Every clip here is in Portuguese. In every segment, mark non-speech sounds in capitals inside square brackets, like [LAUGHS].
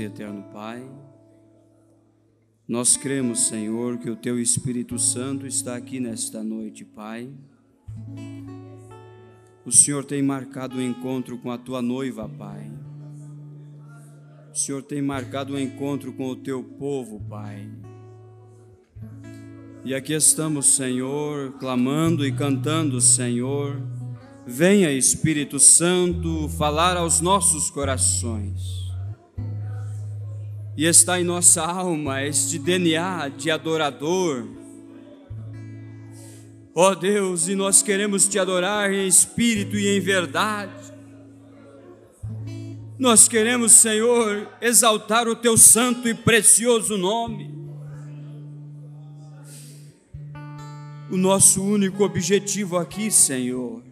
e eterno Pai, nós cremos, Senhor, que o Teu Espírito Santo está aqui nesta noite, Pai. O Senhor tem marcado o encontro com a Tua noiva, Pai. O Senhor tem marcado o encontro com o Teu povo, Pai. E aqui estamos, Senhor, clamando e cantando, Senhor. Venha, Espírito Santo, falar aos nossos corações. E está em nossa alma este DNA de adorador. Ó Deus, e nós queremos te adorar em espírito e em verdade. Nós queremos, Senhor, exaltar o teu santo e precioso nome. O nosso único objetivo aqui, Senhor,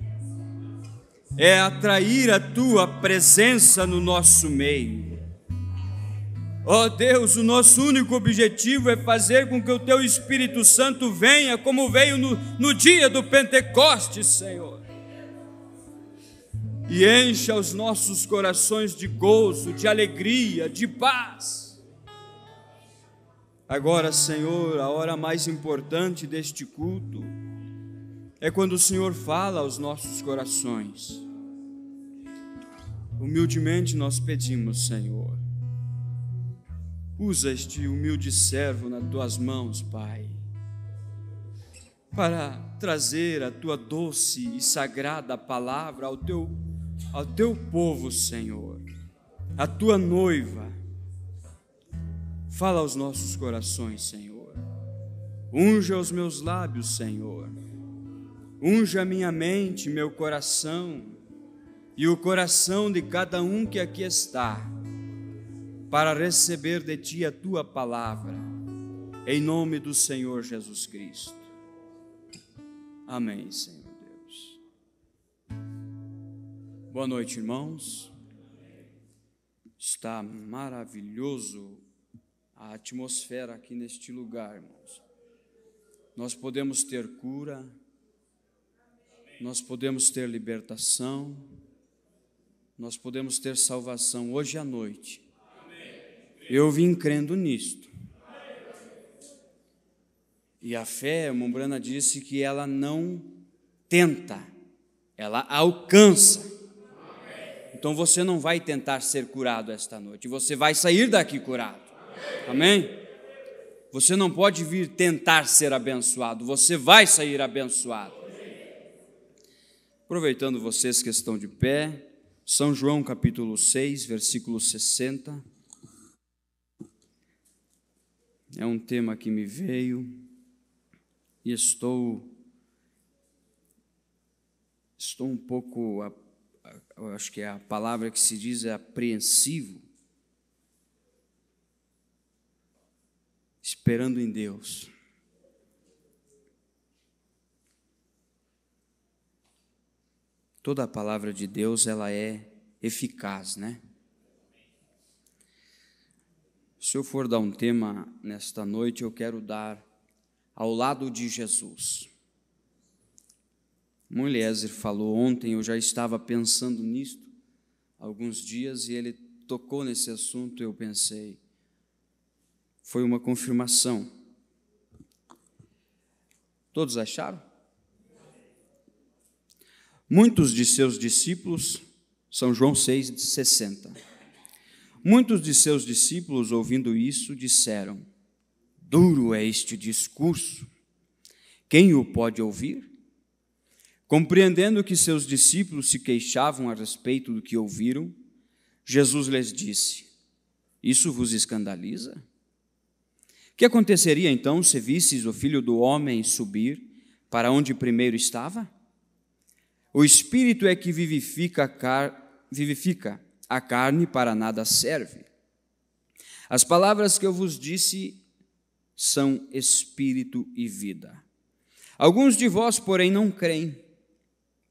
é atrair a tua presença no nosso meio. Ó oh Deus, o nosso único objetivo é fazer com que o teu Espírito Santo venha como veio no, no dia do Pentecostes, Senhor, e encha os nossos corações de gozo, de alegria, de paz. Agora, Senhor, a hora mais importante deste culto é quando o Senhor fala aos nossos corações. Humildemente nós pedimos, Senhor, usa este humilde servo nas tuas mãos, Pai, para trazer a tua doce e sagrada palavra ao teu, ao teu povo, Senhor, a tua noiva. Fala aos nossos corações, Senhor. Unja os meus lábios, Senhor. Unja minha mente, meu coração e o coração de cada um que aqui está, para receber de ti a tua palavra, em nome do Senhor Jesus Cristo. Amém, Senhor Deus. Boa noite, irmãos. Está maravilhoso a atmosfera aqui neste lugar, irmãos. Nós podemos ter cura, nós podemos ter libertação, nós podemos ter salvação hoje à noite. Eu vim crendo nisto. E a fé, Mombrana disse que ela não tenta, ela alcança. Então você não vai tentar ser curado esta noite, você vai sair daqui curado. Amém? Você não pode vir tentar ser abençoado, você vai sair abençoado. Aproveitando vocês que estão de pé, São João capítulo 6, versículo 60. É um tema que me veio e estou estou um pouco acho que é a palavra que se diz é apreensivo esperando em Deus. Toda a palavra de Deus ela é eficaz, né? Se eu for dar um tema nesta noite, eu quero dar ao lado de Jesus. Mulher falou ontem, eu já estava pensando nisto alguns dias e ele tocou nesse assunto, eu pensei, foi uma confirmação. Todos acharam? Muitos de seus discípulos, São João 6,60. Muitos de seus discípulos, ouvindo isso, disseram: Duro é este discurso, quem o pode ouvir? Compreendendo que seus discípulos se queixavam a respeito do que ouviram, Jesus lhes disse: Isso vos escandaliza? que aconteceria então se visses o filho do homem subir para onde primeiro estava? O espírito é que vivifica vivifica, a carne para nada serve. As palavras que eu vos disse são espírito e vida. Alguns de vós, porém, não creem,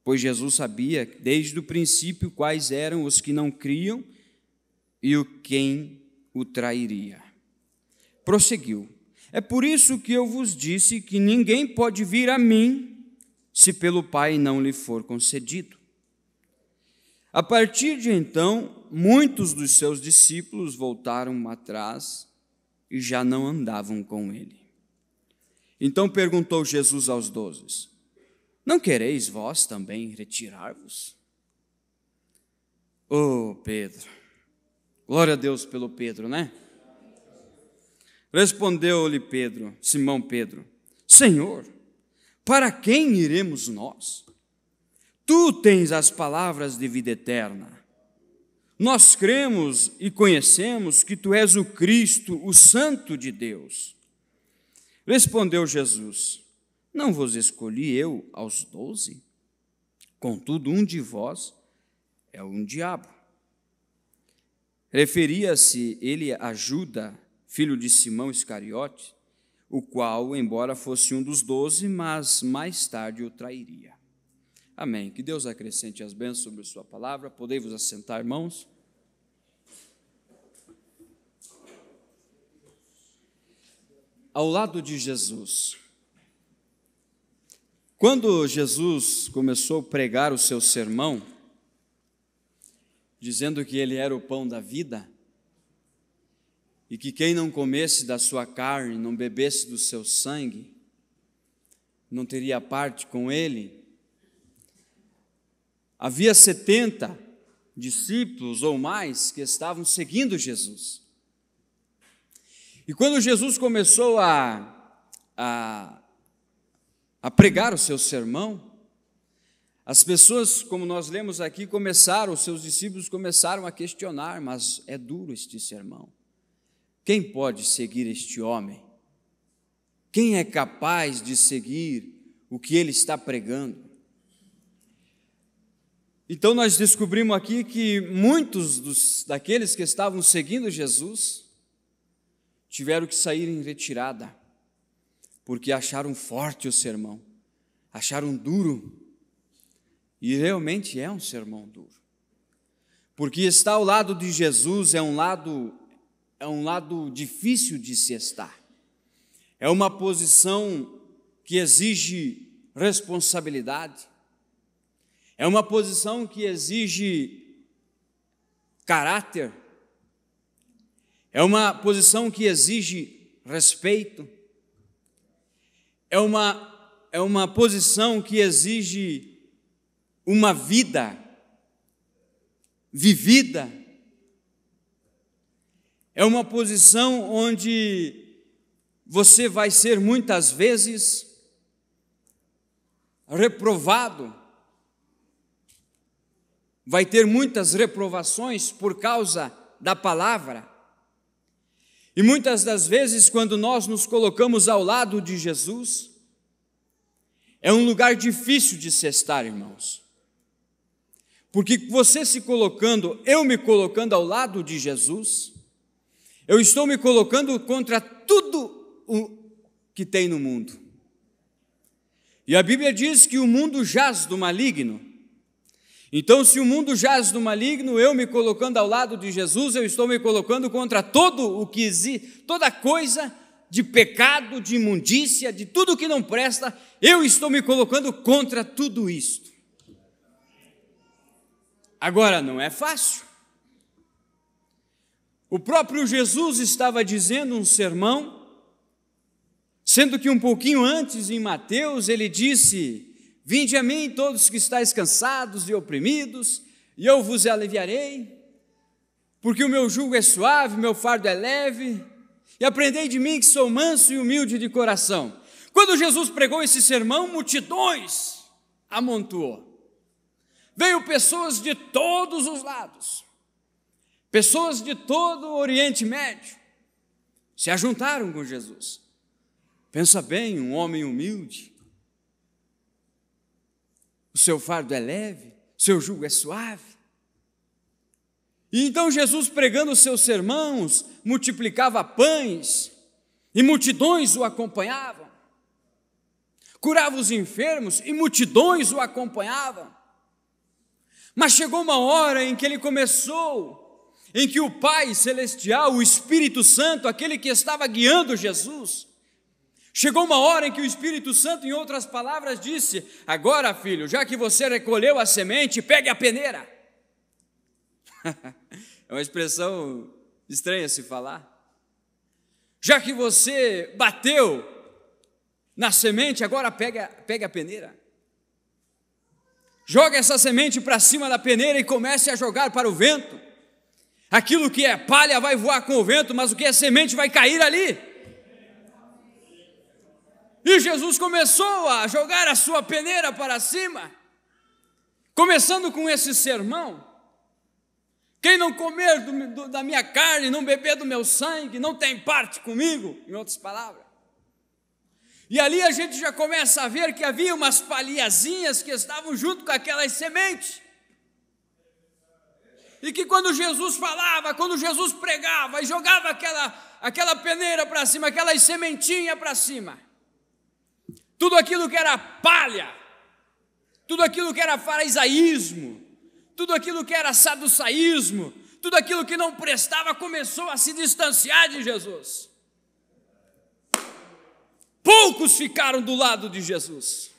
pois Jesus sabia desde o princípio quais eram os que não criam e o quem o trairia. Prosseguiu: É por isso que eu vos disse que ninguém pode vir a mim se pelo Pai não lhe for concedido. A partir de então, muitos dos seus discípulos voltaram atrás e já não andavam com ele. Então perguntou Jesus aos doze: Não quereis vós também retirar-vos? Oh, Pedro, glória a Deus pelo Pedro, né? Respondeu-lhe Pedro, Simão Pedro: Senhor, para quem iremos nós? Tu tens as palavras de vida eterna. Nós cremos e conhecemos que tu és o Cristo, o Santo de Deus. Respondeu Jesus: Não vos escolhi eu aos doze? Contudo, um de vós é um diabo. Referia-se ele a Judas, filho de Simão Iscariote, o qual, embora fosse um dos doze, mas mais tarde o trairia. Amém. Que Deus acrescente as bênçãos sobre Sua palavra. Podei-vos assentar, irmãos. Ao lado de Jesus. Quando Jesus começou a pregar o seu sermão, dizendo que ele era o pão da vida, e que quem não comesse da sua carne, não bebesse do seu sangue, não teria parte com ele. Havia 70 discípulos ou mais que estavam seguindo Jesus. E quando Jesus começou a, a, a pregar o seu sermão, as pessoas, como nós lemos aqui, começaram, os seus discípulos começaram a questionar, mas é duro este sermão. Quem pode seguir este homem? Quem é capaz de seguir o que ele está pregando? Então nós descobrimos aqui que muitos dos, daqueles que estavam seguindo Jesus tiveram que sair em retirada, porque acharam forte o sermão, acharam duro, e realmente é um sermão duro, porque estar ao lado de Jesus é um lado é um lado difícil de se estar. É uma posição que exige responsabilidade. É uma posição que exige caráter. É uma posição que exige respeito. É uma é uma posição que exige uma vida vivida é uma posição onde você vai ser muitas vezes reprovado, vai ter muitas reprovações por causa da palavra. E muitas das vezes, quando nós nos colocamos ao lado de Jesus, é um lugar difícil de se estar, irmãos. Porque você se colocando, eu me colocando ao lado de Jesus, eu estou me colocando contra tudo o que tem no mundo. E a Bíblia diz que o mundo jaz do maligno. Então, se o mundo jaz do maligno, eu me colocando ao lado de Jesus, eu estou me colocando contra todo o que existe, toda coisa de pecado, de imundícia, de tudo que não presta, eu estou me colocando contra tudo isto. Agora, não é fácil. O próprio Jesus estava dizendo um sermão, sendo que um pouquinho antes em Mateus ele disse: Vinde a mim todos que estáis cansados e oprimidos, e eu vos aliviarei, porque o meu jugo é suave, meu fardo é leve, e aprendei de mim que sou manso e humilde de coração. Quando Jesus pregou esse sermão, multidões amontoou. Veio pessoas de todos os lados Pessoas de todo o Oriente Médio se ajuntaram com Jesus. Pensa bem, um homem humilde, seu fardo é leve, seu jugo é suave. E então Jesus, pregando os seus sermãos, multiplicava pães, e multidões o acompanhavam. Curava os enfermos, e multidões o acompanhavam. Mas chegou uma hora em que ele começou, em que o Pai Celestial, o Espírito Santo, aquele que estava guiando Jesus, Chegou uma hora em que o Espírito Santo, em outras palavras, disse: Agora, filho, já que você recolheu a semente, pegue a peneira. [LAUGHS] é uma expressão estranha se falar. Já que você bateu na semente, agora pega, pega a peneira. Joga essa semente para cima da peneira e comece a jogar para o vento. Aquilo que é palha vai voar com o vento, mas o que é semente vai cair ali. E Jesus começou a jogar a sua peneira para cima, começando com esse sermão. Quem não comer do, do, da minha carne, não beber do meu sangue, não tem parte comigo, em outras palavras. E ali a gente já começa a ver que havia umas palhazinhas que estavam junto com aquelas sementes. E que quando Jesus falava, quando Jesus pregava e jogava aquela, aquela peneira para cima, aquelas sementinhas para cima, tudo aquilo que era palha, tudo aquilo que era farisaísmo, tudo aquilo que era saduçaísmo, tudo aquilo que não prestava começou a se distanciar de Jesus. Poucos ficaram do lado de Jesus.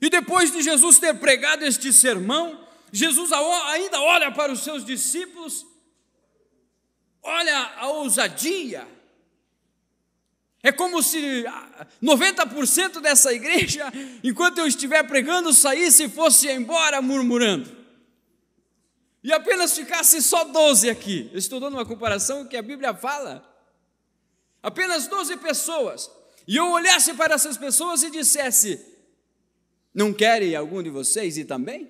E depois de Jesus ter pregado este sermão, Jesus ainda olha para os seus discípulos, olha a ousadia, é como se 90% dessa igreja, enquanto eu estiver pregando, saísse e fosse embora murmurando. E apenas ficasse só 12 aqui. Eu estou dando uma comparação que a Bíblia fala. Apenas 12 pessoas. E eu olhasse para essas pessoas e dissesse: Não querem algum de vocês ir também?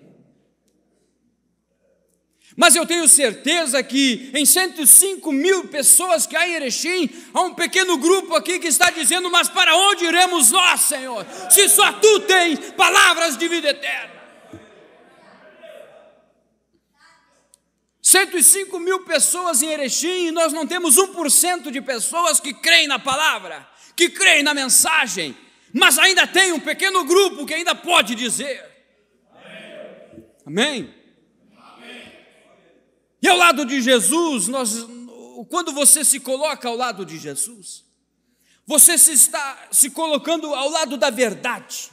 Mas eu tenho certeza que em 105 mil pessoas que há em Erechim, há um pequeno grupo aqui que está dizendo: Mas para onde iremos nós, Senhor? Se só tu tens palavras de vida eterna. 105 mil pessoas em Erechim e nós não temos 1% de pessoas que creem na palavra, que creem na mensagem, mas ainda tem um pequeno grupo que ainda pode dizer. Amém? Amém? E ao lado de Jesus, nós, quando você se coloca ao lado de Jesus, você se está se colocando ao lado da verdade.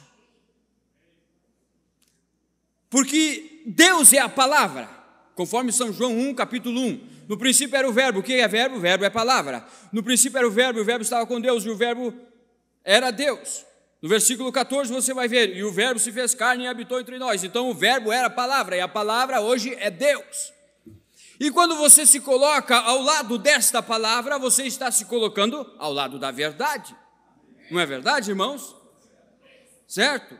Porque Deus é a palavra, conforme São João 1, capítulo 1. No princípio era o verbo, o que é verbo? O verbo é palavra. No princípio era o verbo, o verbo estava com Deus e o verbo era Deus. No versículo 14 você vai ver, e o verbo se fez carne e habitou entre nós. Então o verbo era a palavra, e a palavra hoje é Deus. E quando você se coloca ao lado desta palavra, você está se colocando ao lado da verdade. Não é verdade, irmãos? Certo?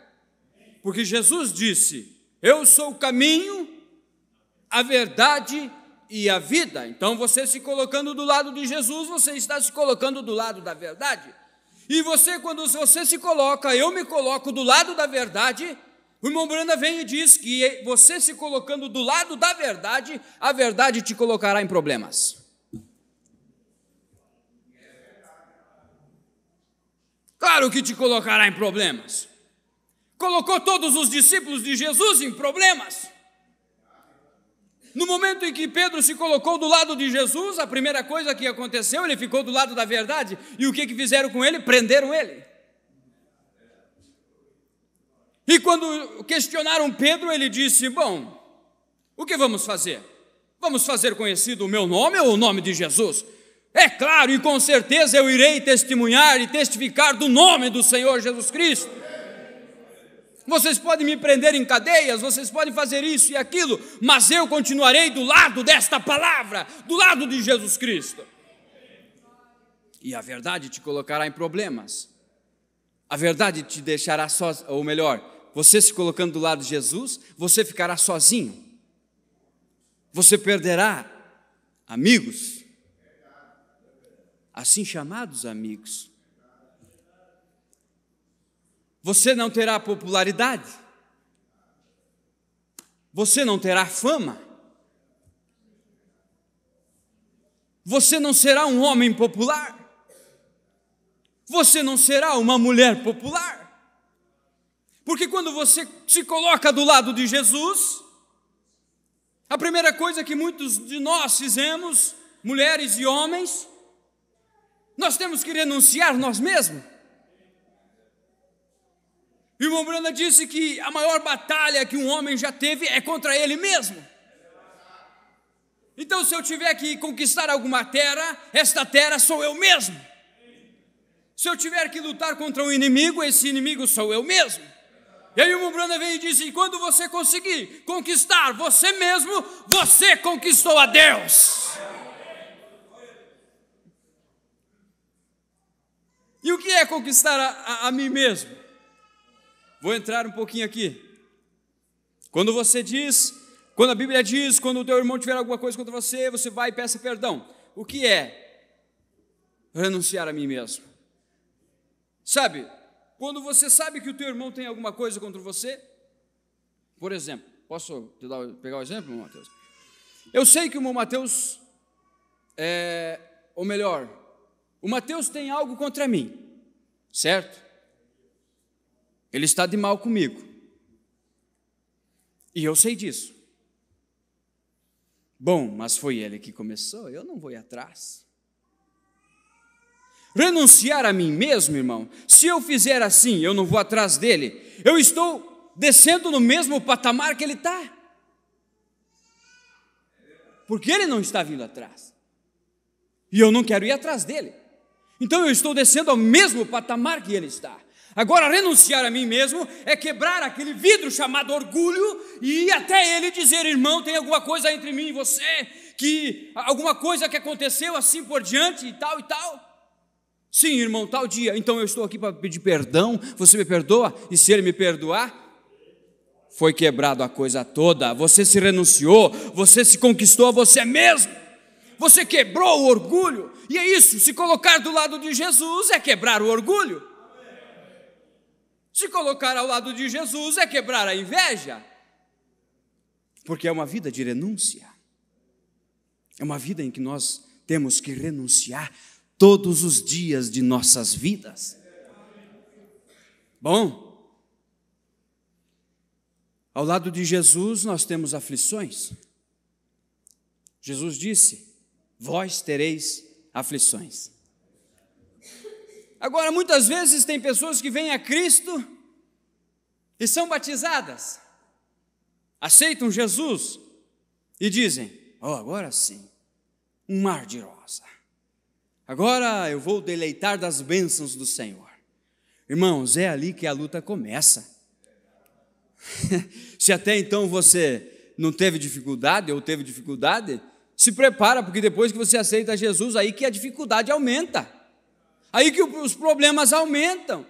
Porque Jesus disse: Eu sou o caminho, a verdade e a vida. Então, você se colocando do lado de Jesus, você está se colocando do lado da verdade. E você, quando você se coloca, eu me coloco do lado da verdade, o irmão Branda vem e diz que você se colocando do lado da verdade, a verdade te colocará em problemas. Claro que te colocará em problemas. Colocou todos os discípulos de Jesus em problemas. No momento em que Pedro se colocou do lado de Jesus, a primeira coisa que aconteceu, ele ficou do lado da verdade. E o que, que fizeram com ele? Prenderam ele. E quando questionaram Pedro, ele disse: Bom, o que vamos fazer? Vamos fazer conhecido o meu nome ou o nome de Jesus? É claro, e com certeza eu irei testemunhar e testificar do nome do Senhor Jesus Cristo. Vocês podem me prender em cadeias, vocês podem fazer isso e aquilo, mas eu continuarei do lado desta palavra, do lado de Jesus Cristo. E a verdade te colocará em problemas. A verdade te deixará só, ou melhor, você se colocando do lado de Jesus, você ficará sozinho. Você perderá amigos, assim chamados amigos. Você não terá popularidade. Você não terá fama. Você não será um homem popular. Você não será uma mulher popular. Porque quando você se coloca do lado de Jesus, a primeira coisa que muitos de nós fizemos, mulheres e homens, nós temos que renunciar nós mesmos. Irmão Branda disse que a maior batalha que um homem já teve é contra ele mesmo. Então, se eu tiver que conquistar alguma terra, esta terra sou eu mesmo. Se eu tiver que lutar contra um inimigo, esse inimigo sou eu mesmo. E aí o Mumbranda vem e diz: e quando você conseguir conquistar você mesmo, você conquistou a Deus. E o que é conquistar a, a, a mim mesmo? Vou entrar um pouquinho aqui. Quando você diz, quando a Bíblia diz, quando o teu irmão tiver alguma coisa contra você, você vai e peça perdão. O que é renunciar a mim mesmo? Sabe, quando você sabe que o teu irmão tem alguma coisa contra você, por exemplo, posso dar, pegar o um exemplo, Mateus? Eu sei que o Mateus, é, ou melhor, o Mateus tem algo contra mim, certo? Ele está de mal comigo. E eu sei disso. Bom, mas foi ele que começou, eu não vou ir atrás. Renunciar a mim mesmo, irmão, se eu fizer assim, eu não vou atrás dele, eu estou descendo no mesmo patamar que ele está. Porque ele não está vindo atrás. E eu não quero ir atrás dele. Então eu estou descendo ao mesmo patamar que ele está. Agora, renunciar a mim mesmo é quebrar aquele vidro chamado orgulho e ir até ele dizer: irmão, tem alguma coisa entre mim e você, que alguma coisa que aconteceu assim por diante e tal e tal. Sim, irmão, tal dia, então eu estou aqui para pedir perdão, você me perdoa? E se ele me perdoar, foi quebrado a coisa toda, você se renunciou, você se conquistou a você mesmo, você quebrou o orgulho, e é isso, se colocar do lado de Jesus é quebrar o orgulho, se colocar ao lado de Jesus é quebrar a inveja, porque é uma vida de renúncia, é uma vida em que nós temos que renunciar todos os dias de nossas vidas. Bom, ao lado de Jesus nós temos aflições. Jesus disse: Vós tereis aflições. Agora, muitas vezes tem pessoas que vêm a Cristo e são batizadas, aceitam Jesus e dizem: Oh, agora sim, um mar de rosa. Agora eu vou deleitar das bênçãos do Senhor. Irmãos, é ali que a luta começa. [LAUGHS] Se até então você não teve dificuldade ou teve dificuldade, se prepara, porque depois que você aceita Jesus, aí que a dificuldade aumenta. Aí que os problemas aumentam.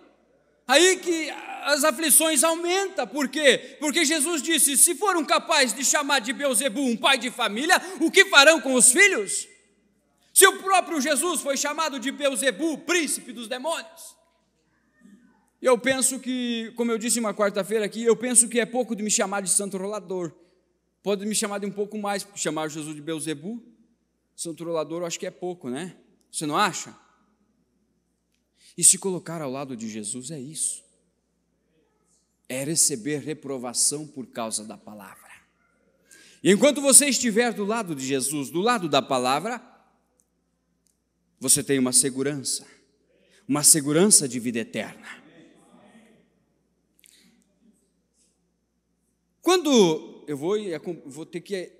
Aí que as aflições aumentam. Por quê? Porque Jesus disse: se foram capazes de chamar de Beuzebu um pai de família, o que farão com os filhos? Se o próprio Jesus foi chamado de Beuzebu, príncipe dos demônios. Eu penso que, como eu disse uma quarta-feira aqui, eu penso que é pouco de me chamar de santo rolador. Pode me chamar de um pouco mais, chamar Jesus de Beuzebu, santo rolador, eu acho que é pouco, né? Você não acha? E se colocar ao lado de Jesus é isso. É receber reprovação por causa da palavra. E enquanto você estiver do lado de Jesus, do lado da palavra, você tem uma segurança, uma segurança de vida eterna. Quando eu vou, vou ter que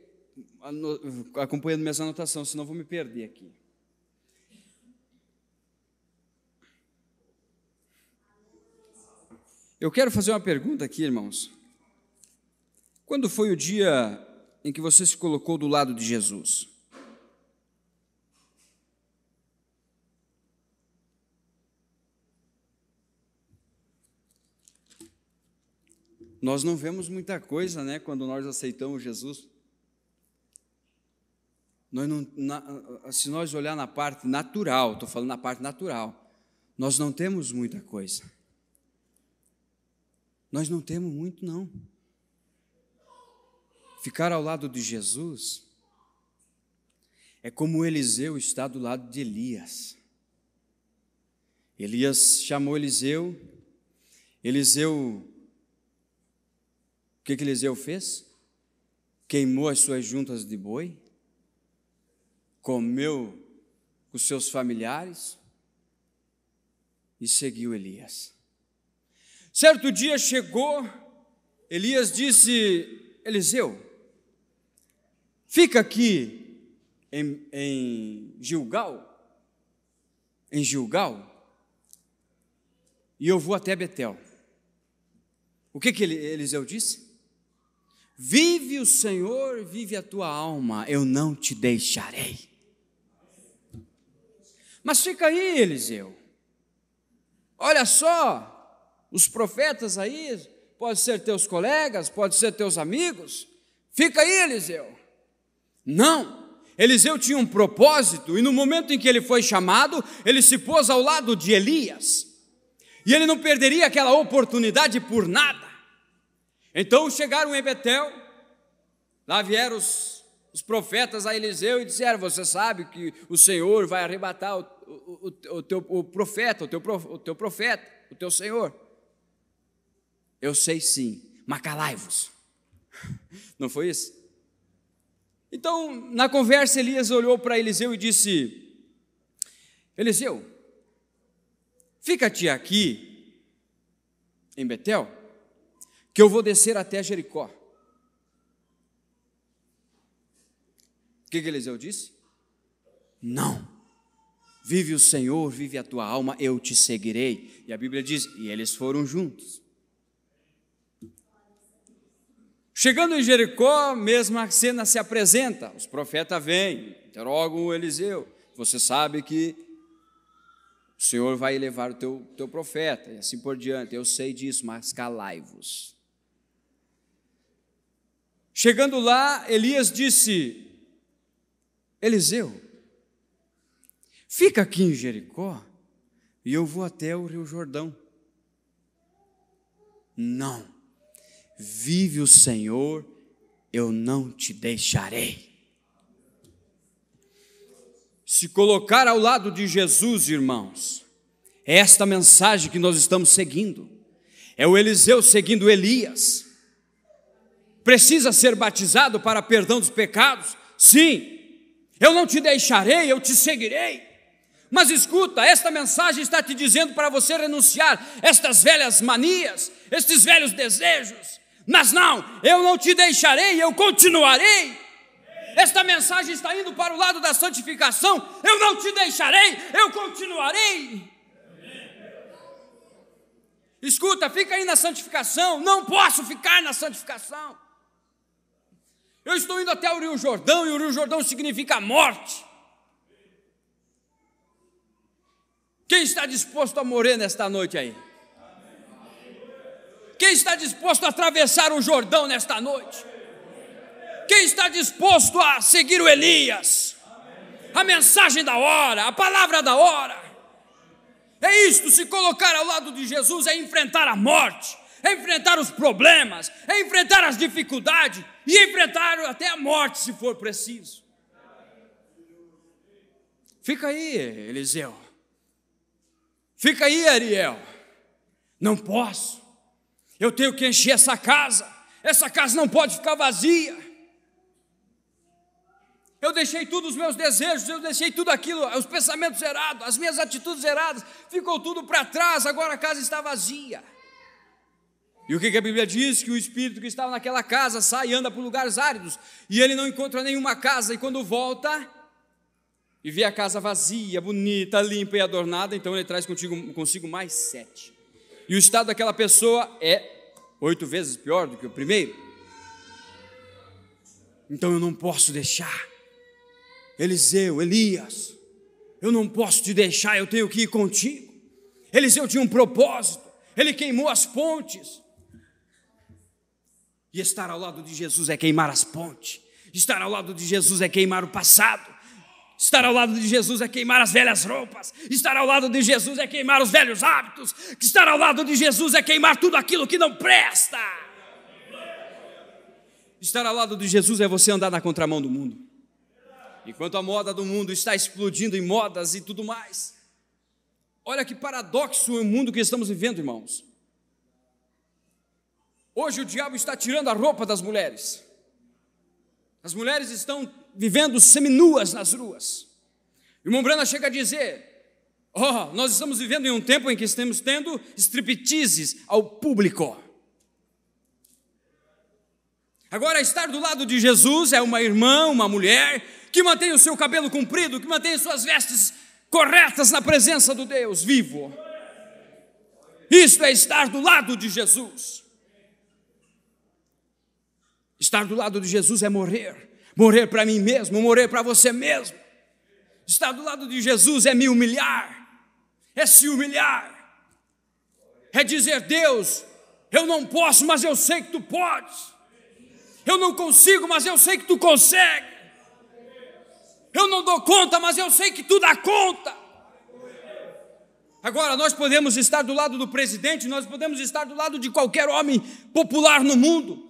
acompanhando minhas anotações, senão vou me perder aqui. Eu quero fazer uma pergunta aqui, irmãos. Quando foi o dia em que você se colocou do lado de Jesus? Nós não vemos muita coisa, né, quando nós aceitamos Jesus. Nós não, na, se nós olhar na parte natural, estou falando na parte natural, nós não temos muita coisa. Nós não temos muito, não. Ficar ao lado de Jesus é como Eliseu está do lado de Elias. Elias chamou Eliseu, Eliseu, o que, que Eliseu fez? Queimou as suas juntas de boi, comeu com seus familiares e seguiu Elias. Certo dia chegou, Elias disse: Eliseu, fica aqui em, em Gilgal, em Gilgal, e eu vou até Betel. O que, que Eliseu disse? Vive o Senhor, vive a tua alma, eu não te deixarei. Mas fica aí, Eliseu. Olha só, os profetas aí, pode ser teus colegas, pode ser teus amigos. Fica aí, Eliseu. Não. Eliseu tinha um propósito e no momento em que ele foi chamado, ele se pôs ao lado de Elias. E ele não perderia aquela oportunidade por nada. Então chegaram em Betel, lá vieram os, os profetas a Eliseu e disseram: Você sabe que o Senhor vai arrebatar o, o, o, o teu o profeta, o teu, o teu profeta, o teu Senhor. Eu sei sim, mas calai-vos. [LAUGHS] Não foi isso? Então, na conversa, Elias olhou para Eliseu e disse: Eliseu, Fica-te aqui em Betel, que eu vou descer até Jericó. O que, que Eliseu disse? Não. Vive o Senhor, vive a tua alma, eu te seguirei. E a Bíblia diz: e eles foram juntos. Chegando em Jericó, mesma cena se apresenta. Os profetas vêm, interrogam o Eliseu. Você sabe que o Senhor vai elevar o teu, teu profeta, e assim por diante. Eu sei disso, mas calai-vos. Chegando lá, Elias disse: Eliseu, fica aqui em Jericó e eu vou até o Rio Jordão. Não, vive o Senhor, eu não te deixarei. Se colocar ao lado de Jesus, irmãos, é esta mensagem que nós estamos seguindo. É o Eliseu seguindo Elias. Precisa ser batizado para perdão dos pecados? Sim. Eu não te deixarei, eu te seguirei. Mas escuta, esta mensagem está te dizendo para você renunciar estas velhas manias, estes velhos desejos. Mas não, eu não te deixarei, eu continuarei esta mensagem está indo para o lado da santificação. Eu não te deixarei, eu continuarei. Escuta, fica aí na santificação. Não posso ficar na santificação. Eu estou indo até o Rio Jordão e o Rio Jordão significa morte. Quem está disposto a morrer nesta noite aí? Quem está disposto a atravessar o Jordão nesta noite? Quem está disposto a seguir o Elias? A mensagem da hora, a palavra da hora. É isto, se colocar ao lado de Jesus é enfrentar a morte, é enfrentar os problemas, é enfrentar as dificuldades e enfrentar até a morte se for preciso. Fica aí, Eliseu. Fica aí, Ariel. Não posso. Eu tenho que encher essa casa. Essa casa não pode ficar vazia eu deixei tudo os meus desejos, eu deixei tudo aquilo, os pensamentos zerados, as minhas atitudes zeradas, ficou tudo para trás, agora a casa está vazia. E o que, a Bíblia diz? Que o espírito que estava naquela casa sai e anda por lugares áridos, e ele não encontra nenhuma casa, e quando volta, e vê a casa vazia, bonita, limpa e adornada, então ele traz contigo, consigo mais sete. E o estado daquela pessoa é oito vezes pior do que o primeiro. Então eu não posso deixar Eliseu, Elias, eu não posso te deixar, eu tenho que ir contigo. Eliseu tinha um propósito, ele queimou as pontes. E estar ao lado de Jesus é queimar as pontes, estar ao lado de Jesus é queimar o passado, Estar ao lado de Jesus é queimar as velhas roupas. Estar ao lado de Jesus é queimar os velhos hábitos. Estar ao lado de Jesus é queimar tudo aquilo que não presta. Estar ao lado de Jesus é você andar na contramão do mundo. Enquanto a moda do mundo está explodindo em modas e tudo mais. Olha que paradoxo o mundo que estamos vivendo, irmãos. Hoje o diabo está tirando a roupa das mulheres. As mulheres estão vivendo seminuas nas ruas. Irmão Brana chega a dizer: oh, nós estamos vivendo em um tempo em que estamos tendo stripteases ao público. Agora, estar do lado de Jesus é uma irmã, uma mulher que mantém o seu cabelo comprido, que mantém suas vestes corretas na presença do Deus vivo. Isto é estar do lado de Jesus. Estar do lado de Jesus é morrer morrer para mim mesmo, morrer para você mesmo. Estar do lado de Jesus é me humilhar, é se humilhar, é dizer: Deus, eu não posso, mas eu sei que tu podes. Eu não consigo, mas eu sei que tu consegue. Eu não dou conta, mas eu sei que tu dá conta. Agora, nós podemos estar do lado do presidente, nós podemos estar do lado de qualquer homem popular no mundo,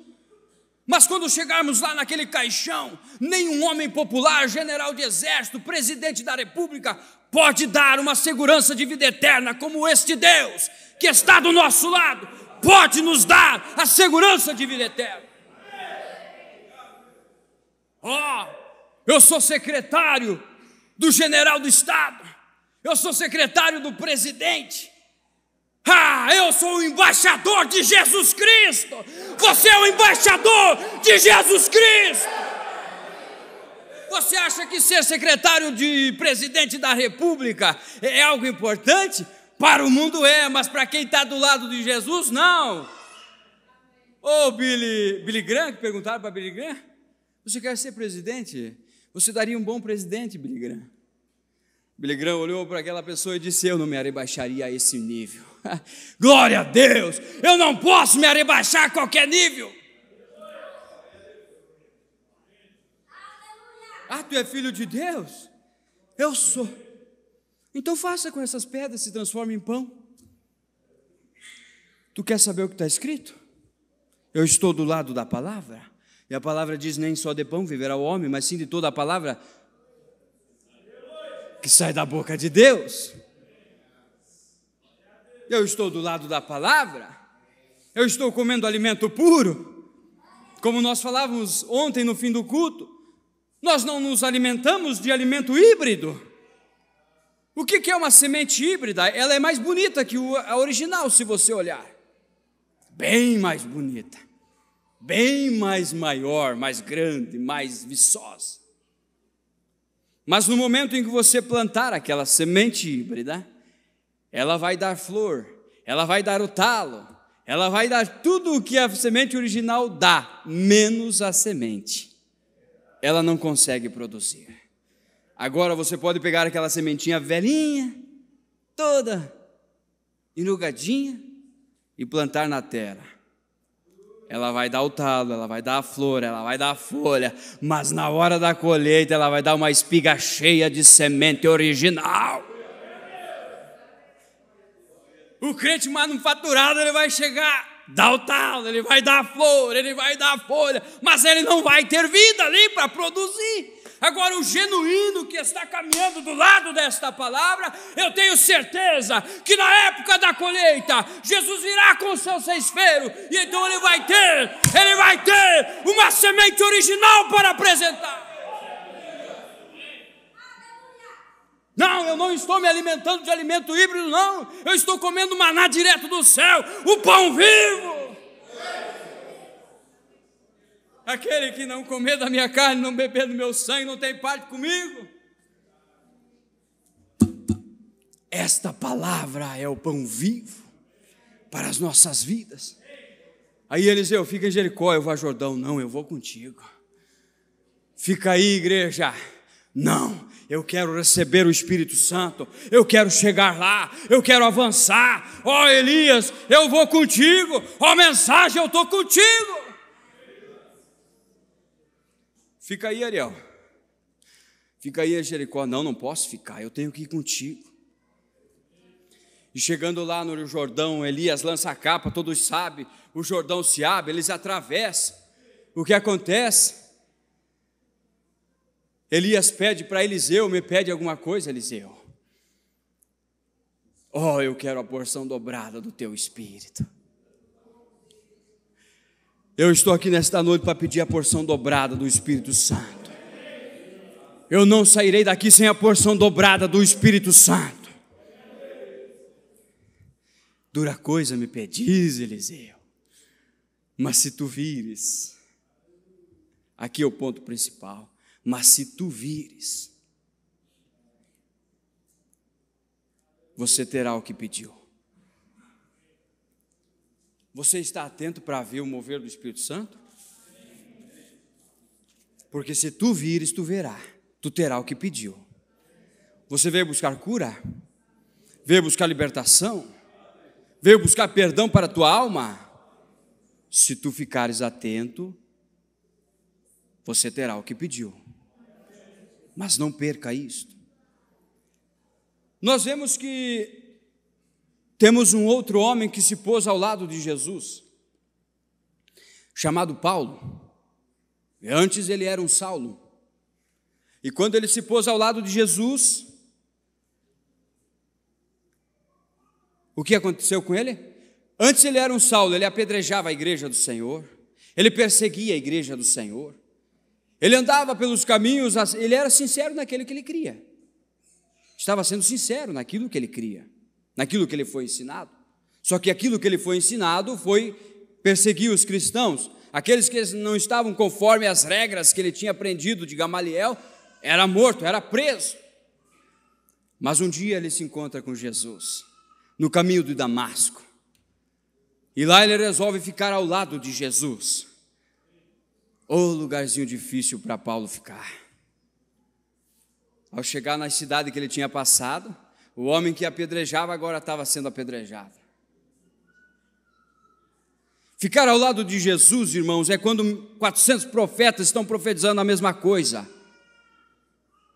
mas quando chegarmos lá naquele caixão, nenhum homem popular, general de exército, presidente da república, pode dar uma segurança de vida eterna como este Deus, que está do nosso lado, pode nos dar a segurança de vida eterna. Ó, oh, eu sou secretário do general do Estado, eu sou secretário do presidente, ah, eu sou o embaixador de Jesus Cristo. Você é o embaixador de Jesus Cristo. Você acha que ser secretário de presidente da República é algo importante? Para o mundo é, mas para quem está do lado de Jesus, não. Ô oh, Billy, Billy Graham, que perguntaram para Billy Graham, você quer ser presidente? Você daria um bom presidente, Billy Graham. Billy Graham olhou para aquela pessoa e disse: Eu não me rebaixaria a esse nível. [LAUGHS] Glória a Deus! Eu não posso me rebaixar a qualquer nível. Ah, tu é filho de Deus? Eu sou. Então faça com essas pedras se transforme em pão. Tu quer saber o que está escrito? Eu estou do lado da palavra. E a palavra diz: nem só de pão viverá o homem, mas sim de toda a palavra que sai da boca de Deus eu estou do lado da palavra, eu estou comendo alimento puro, como nós falávamos ontem no fim do culto, nós não nos alimentamos de alimento híbrido. O que é uma semente híbrida? Ela é mais bonita que a original, se você olhar. Bem mais bonita, bem mais maior, mais grande, mais viçosa. Mas no momento em que você plantar aquela semente híbrida, ela vai dar flor, ela vai dar o talo, ela vai dar tudo o que a semente original dá, menos a semente. Ela não consegue produzir. Agora você pode pegar aquela sementinha velhinha, toda enrugadinha, e plantar na terra. Ela vai dar o talo, ela vai dar a flor, ela vai dar a folha, mas na hora da colheita ela vai dar uma espiga cheia de semente original. O crente manufaturado, ele vai chegar, dar o tal, ele vai dar flor, ele vai dar folha, mas ele não vai ter vida ali para produzir. Agora, o genuíno que está caminhando do lado desta palavra, eu tenho certeza que na época da colheita, Jesus virá com seu ceifeiro, e então ele vai ter, ele vai ter uma semente original para apresentar. Não, eu não estou me alimentando de alimento híbrido, não. Eu estou comendo maná direto do céu, o pão vivo. Aquele que não comer da minha carne, não beber do meu sangue, não tem parte comigo. Esta palavra é o pão vivo para as nossas vidas. Aí Eliseu, fica em Jericó, eu vou a Jordão. Não, eu vou contigo. Fica aí, igreja. Não, eu quero receber o Espírito Santo, eu quero chegar lá, eu quero avançar. Ó oh, Elias, eu vou contigo. Ó oh, mensagem, eu estou contigo. Fica aí, Ariel. Fica aí Jericó. Não, não posso ficar, eu tenho que ir contigo. E chegando lá no Jordão, Elias lança a capa, todos sabem, o Jordão se abre, eles atravessam. O que acontece? Elias pede para Eliseu, me pede alguma coisa, Eliseu. Oh, eu quero a porção dobrada do teu espírito. Eu estou aqui nesta noite para pedir a porção dobrada do Espírito Santo. Eu não sairei daqui sem a porção dobrada do Espírito Santo. Dura coisa me pedis, Eliseu. Mas se tu vires, aqui é o ponto principal. Mas se tu vires, você terá o que pediu. Você está atento para ver o mover do Espírito Santo? Porque se tu vires, tu verá, tu terá o que pediu. Você veio buscar cura? Veio buscar libertação? Veio buscar perdão para a tua alma? Se tu ficares atento, você terá o que pediu. Mas não perca isto. Nós vemos que temos um outro homem que se pôs ao lado de Jesus, chamado Paulo. Antes ele era um Saulo. E quando ele se pôs ao lado de Jesus, o que aconteceu com ele? Antes ele era um Saulo, ele apedrejava a igreja do Senhor, ele perseguia a igreja do Senhor, ele andava pelos caminhos, ele era sincero naquilo que ele cria. Estava sendo sincero naquilo que ele cria, naquilo que ele foi ensinado. Só que aquilo que ele foi ensinado foi perseguir os cristãos, aqueles que não estavam conforme as regras que ele tinha aprendido de Gamaliel, era morto, era preso. Mas um dia ele se encontra com Jesus, no caminho de Damasco. E lá ele resolve ficar ao lado de Jesus. Oh, lugarzinho difícil para Paulo ficar. Ao chegar na cidade que ele tinha passado, o homem que apedrejava agora estava sendo apedrejado. Ficar ao lado de Jesus, irmãos, é quando 400 profetas estão profetizando a mesma coisa.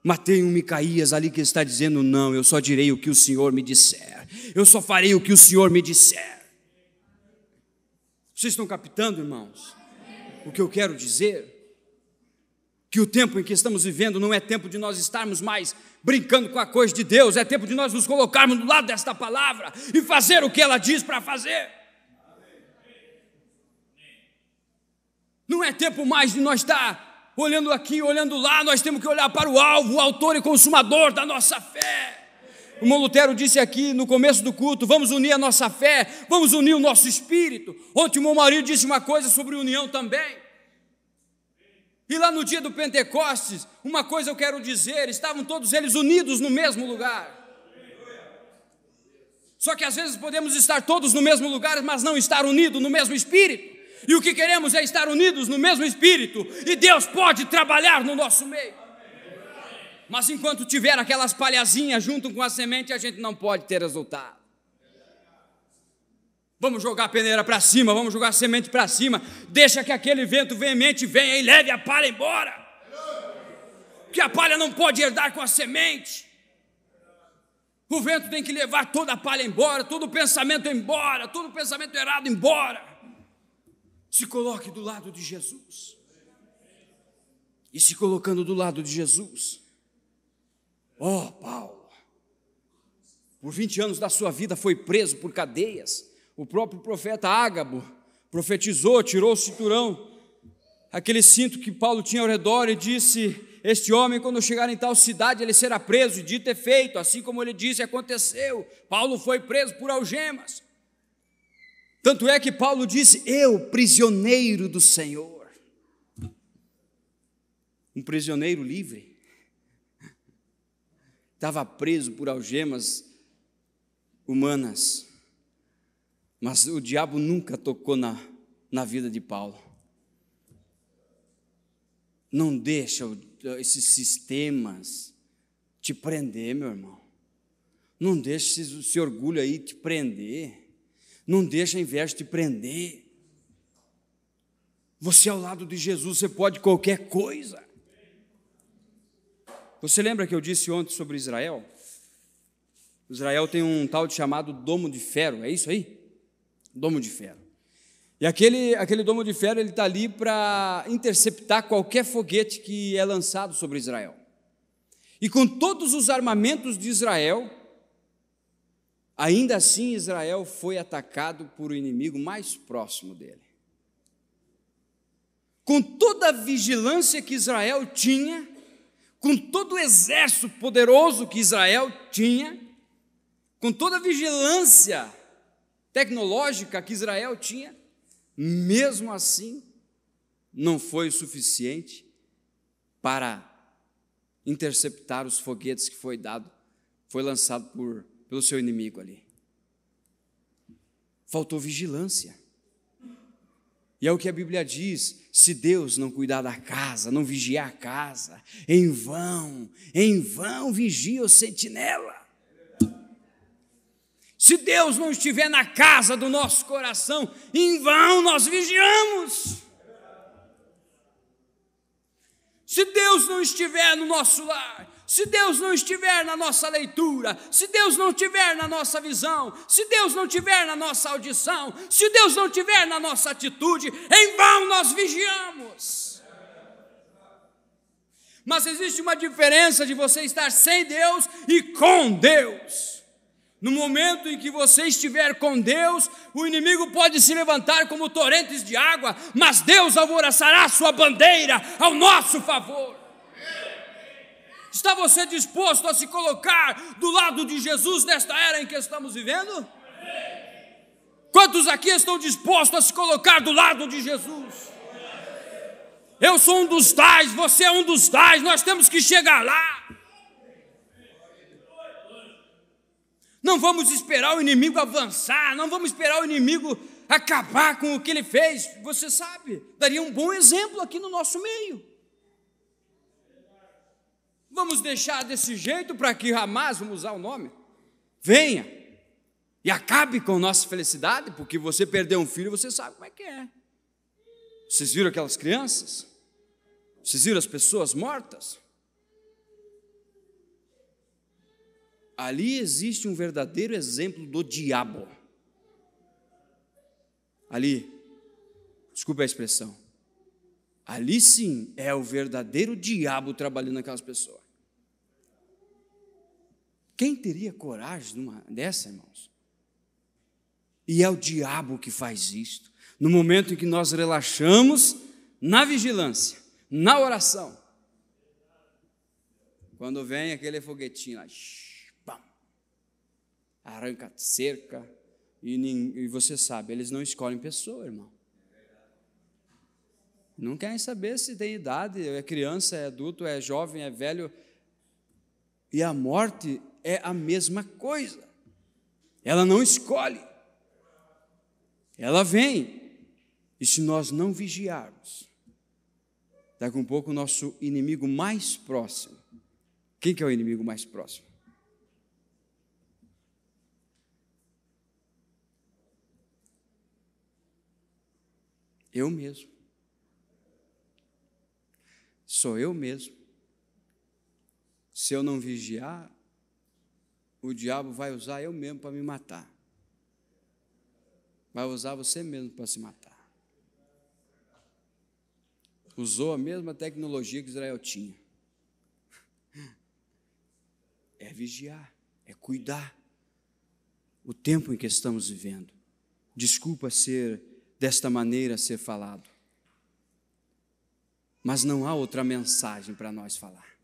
Mas tem um Micaías ali que está dizendo: Não, eu só direi o que o Senhor me disser, eu só farei o que o Senhor me disser. Vocês estão captando, irmãos? O que eu quero dizer? Que o tempo em que estamos vivendo não é tempo de nós estarmos mais brincando com a coisa de Deus, é tempo de nós nos colocarmos do lado desta palavra e fazer o que ela diz para fazer. Não é tempo mais de nós estar olhando aqui, olhando lá, nós temos que olhar para o alvo, o autor e consumador da nossa fé. O irmão Lutero disse aqui no começo do culto: vamos unir a nossa fé, vamos unir o nosso espírito. Ontem o meu marido disse uma coisa sobre união também. E lá no dia do Pentecostes, uma coisa eu quero dizer: estavam todos eles unidos no mesmo lugar. Só que às vezes podemos estar todos no mesmo lugar, mas não estar unidos no mesmo espírito. E o que queremos é estar unidos no mesmo espírito, e Deus pode trabalhar no nosso meio. Mas enquanto tiver aquelas palhazinhas junto com a semente, a gente não pode ter resultado. Vamos jogar a peneira para cima, vamos jogar a semente para cima. Deixa que aquele vento veemente venha e leve a palha embora. Porque a palha não pode herdar com a semente. O vento tem que levar toda a palha embora, todo o pensamento embora, todo o pensamento errado embora. Se coloque do lado de Jesus. E se colocando do lado de Jesus, oh, Paulo, por 20 anos da sua vida foi preso por cadeias o próprio profeta Ágabo profetizou, tirou o cinturão, aquele cinto que Paulo tinha ao redor, e disse: Este homem, quando chegar em tal cidade, ele será preso, e dito é feito, assim como ele disse, aconteceu. Paulo foi preso por algemas. Tanto é que Paulo disse: Eu, prisioneiro do Senhor. Um prisioneiro livre. Estava preso por algemas humanas. Mas o diabo nunca tocou na, na vida de Paulo. Não deixa esses sistemas te prender, meu irmão. Não deixa esse orgulho aí te prender. Não deixa a inveja te prender. Você ao lado de Jesus, você pode qualquer coisa. Você lembra que eu disse ontem sobre Israel? Israel tem um tal de chamado domo de ferro, é isso aí? Domo de ferro. E aquele, aquele domo de ferro ele está ali para interceptar qualquer foguete que é lançado sobre Israel. E com todos os armamentos de Israel, ainda assim Israel foi atacado por o inimigo mais próximo dele. Com toda a vigilância que Israel tinha, com todo o exército poderoso que Israel tinha, com toda a vigilância tecnológica que Israel tinha, mesmo assim, não foi o suficiente para interceptar os foguetes que foi dado, foi lançado por, pelo seu inimigo ali. Faltou vigilância. E é o que a Bíblia diz: se Deus não cuidar da casa, não vigiar a casa, em vão, em vão vigia o sentinela. Se Deus não estiver na casa do nosso coração, em vão nós vigiamos. Se Deus não estiver no nosso lar, se Deus não estiver na nossa leitura, se Deus não estiver na nossa visão, se Deus não estiver na nossa audição, se Deus não estiver na nossa atitude, em vão nós vigiamos. Mas existe uma diferença de você estar sem Deus e com Deus. No momento em que você estiver com Deus, o inimigo pode se levantar como torrentes de água, mas Deus alvoraçará sua bandeira ao nosso favor. Está você disposto a se colocar do lado de Jesus nesta era em que estamos vivendo? Quantos aqui estão dispostos a se colocar do lado de Jesus? Eu sou um dos tais, você é um dos tais, nós temos que chegar lá. Não vamos esperar o inimigo avançar, não vamos esperar o inimigo acabar com o que ele fez. Você sabe, daria um bom exemplo aqui no nosso meio. Vamos deixar desse jeito para que Hamas, vamos usar o nome, venha e acabe com nossa felicidade, porque você perdeu um filho, você sabe como é que é. Vocês viram aquelas crianças? Vocês viram as pessoas mortas? Ali existe um verdadeiro exemplo do diabo. Ali, desculpe a expressão, ali sim é o verdadeiro diabo trabalhando naquelas pessoas. Quem teria coragem numa dessa, irmãos? E é o diabo que faz isto. No momento em que nós relaxamos na vigilância, na oração. Quando vem aquele foguetinho lá, arranca cerca, e, e você sabe, eles não escolhem pessoa, irmão. Não querem saber se tem idade, é criança, é adulto, é jovem, é velho. E a morte é a mesma coisa. Ela não escolhe. Ela vem. E se nós não vigiarmos, daqui a um pouco o nosso inimigo mais próximo. Quem que é o inimigo mais próximo? Eu mesmo. Sou eu mesmo. Se eu não vigiar, o diabo vai usar eu mesmo para me matar. Vai usar você mesmo para se matar. Usou a mesma tecnologia que Israel tinha. [LAUGHS] É vigiar, é cuidar. O tempo em que estamos vivendo. Desculpa ser desta maneira ser falado. Mas não há outra mensagem para nós falar.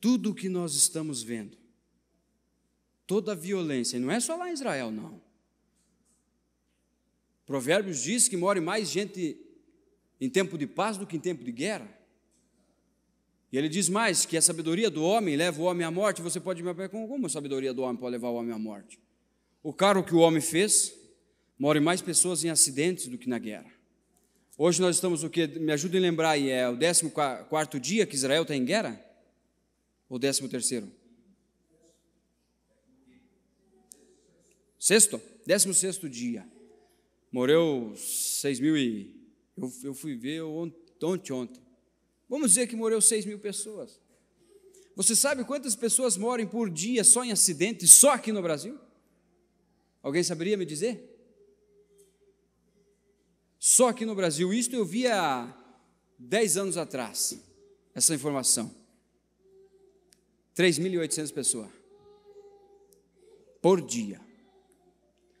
Tudo o que nós estamos vendo, toda a violência, e não é só lá em Israel, não. Provérbios diz que more mais gente em tempo de paz do que em tempo de guerra. E ele diz mais que a sabedoria do homem leva o homem à morte. Você pode me perguntar como a sabedoria do homem pode levar o homem à morte? O carro que o homem fez, morrem mais pessoas em acidentes do que na guerra. Hoje nós estamos o que? Me ajudem a lembrar aí, é o 14 dia que Israel está em guerra? Ou 13 terceiro? Sexto? 16 sexto dia. Morreu 6 mil e... Eu, eu fui ver ontem, ontem. Vamos dizer que morreu 6 mil pessoas. Você sabe quantas pessoas morrem por dia só em acidentes, só aqui no Brasil? Alguém saberia me dizer? Só aqui no Brasil. Isto eu vi há 10 anos atrás, essa informação. 3.800 pessoas por dia.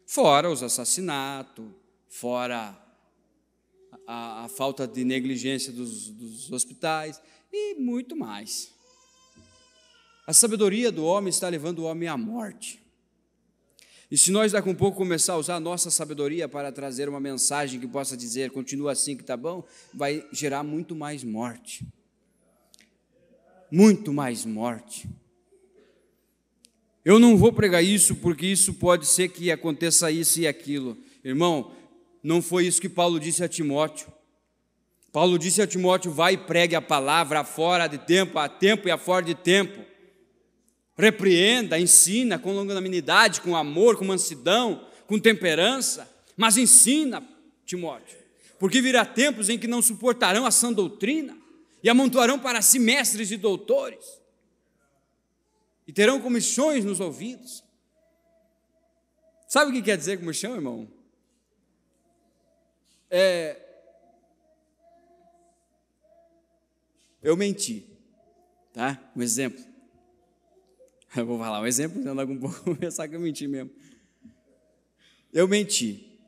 Fora os assassinatos, fora a, a falta de negligência dos, dos hospitais e muito mais. A sabedoria do homem está levando o homem à morte. E se nós daqui a um pouco começar a usar a nossa sabedoria para trazer uma mensagem que possa dizer continua assim que está bom, vai gerar muito mais morte. Muito mais morte. Eu não vou pregar isso porque isso pode ser que aconteça isso e aquilo. Irmão, não foi isso que Paulo disse a Timóteo. Paulo disse a Timóteo: vai e pregue a palavra fora de tempo, a tempo e a fora de tempo. Repreenda, ensina com longanimidade, com amor, com mansidão, com temperança, mas ensina, Timóteo, porque virá tempos em que não suportarão a sã doutrina e amontoarão para si mestres e doutores, e terão comissões nos ouvidos. Sabe o que quer dizer comissão, irmão? É, eu menti, tá? Um exemplo. Eu vou falar um exemplo, senão daqui um pouco vou [LAUGHS] pensar que eu menti mesmo. Eu menti.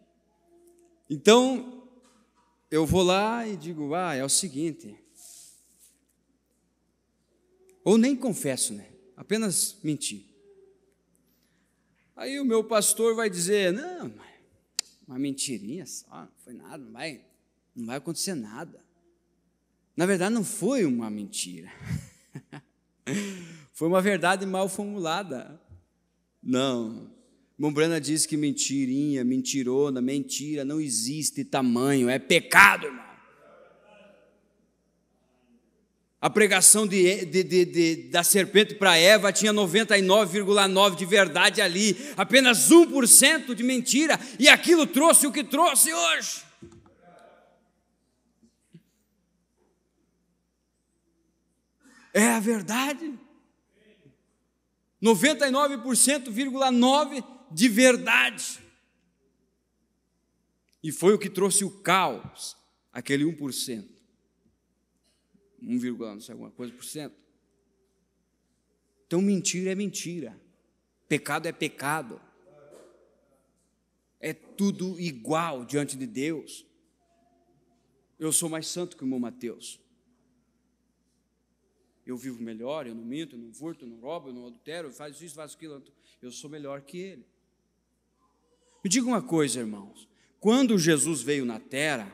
Então, eu vou lá e digo, ah, é o seguinte. Ou nem confesso, né? Apenas menti. Aí o meu pastor vai dizer, não, uma mentirinha só, não foi nada, não vai, não vai acontecer nada. Na verdade, não foi uma mentira. [LAUGHS] foi uma verdade mal formulada. Não. Mombrana diz que mentirinha, mentirona, mentira, não existe tamanho, é pecado, irmão. A pregação de, de, de, da serpente para Eva tinha 99,9% de verdade ali, apenas 1% de mentira, e aquilo trouxe o que trouxe hoje. É a verdade. 99,9% de verdade. E foi o que trouxe o caos, aquele 1%. 1, não sei alguma coisa por cento. Então mentira é mentira. Pecado é pecado. É tudo igual diante de Deus. Eu sou mais santo que o irmão Mateus. Eu vivo melhor, eu não minto, eu não furto, eu não roubo, eu não adultero, eu faço isso, faço aquilo. Eu sou melhor que ele. Me diga uma coisa, irmãos. Quando Jesus veio na terra,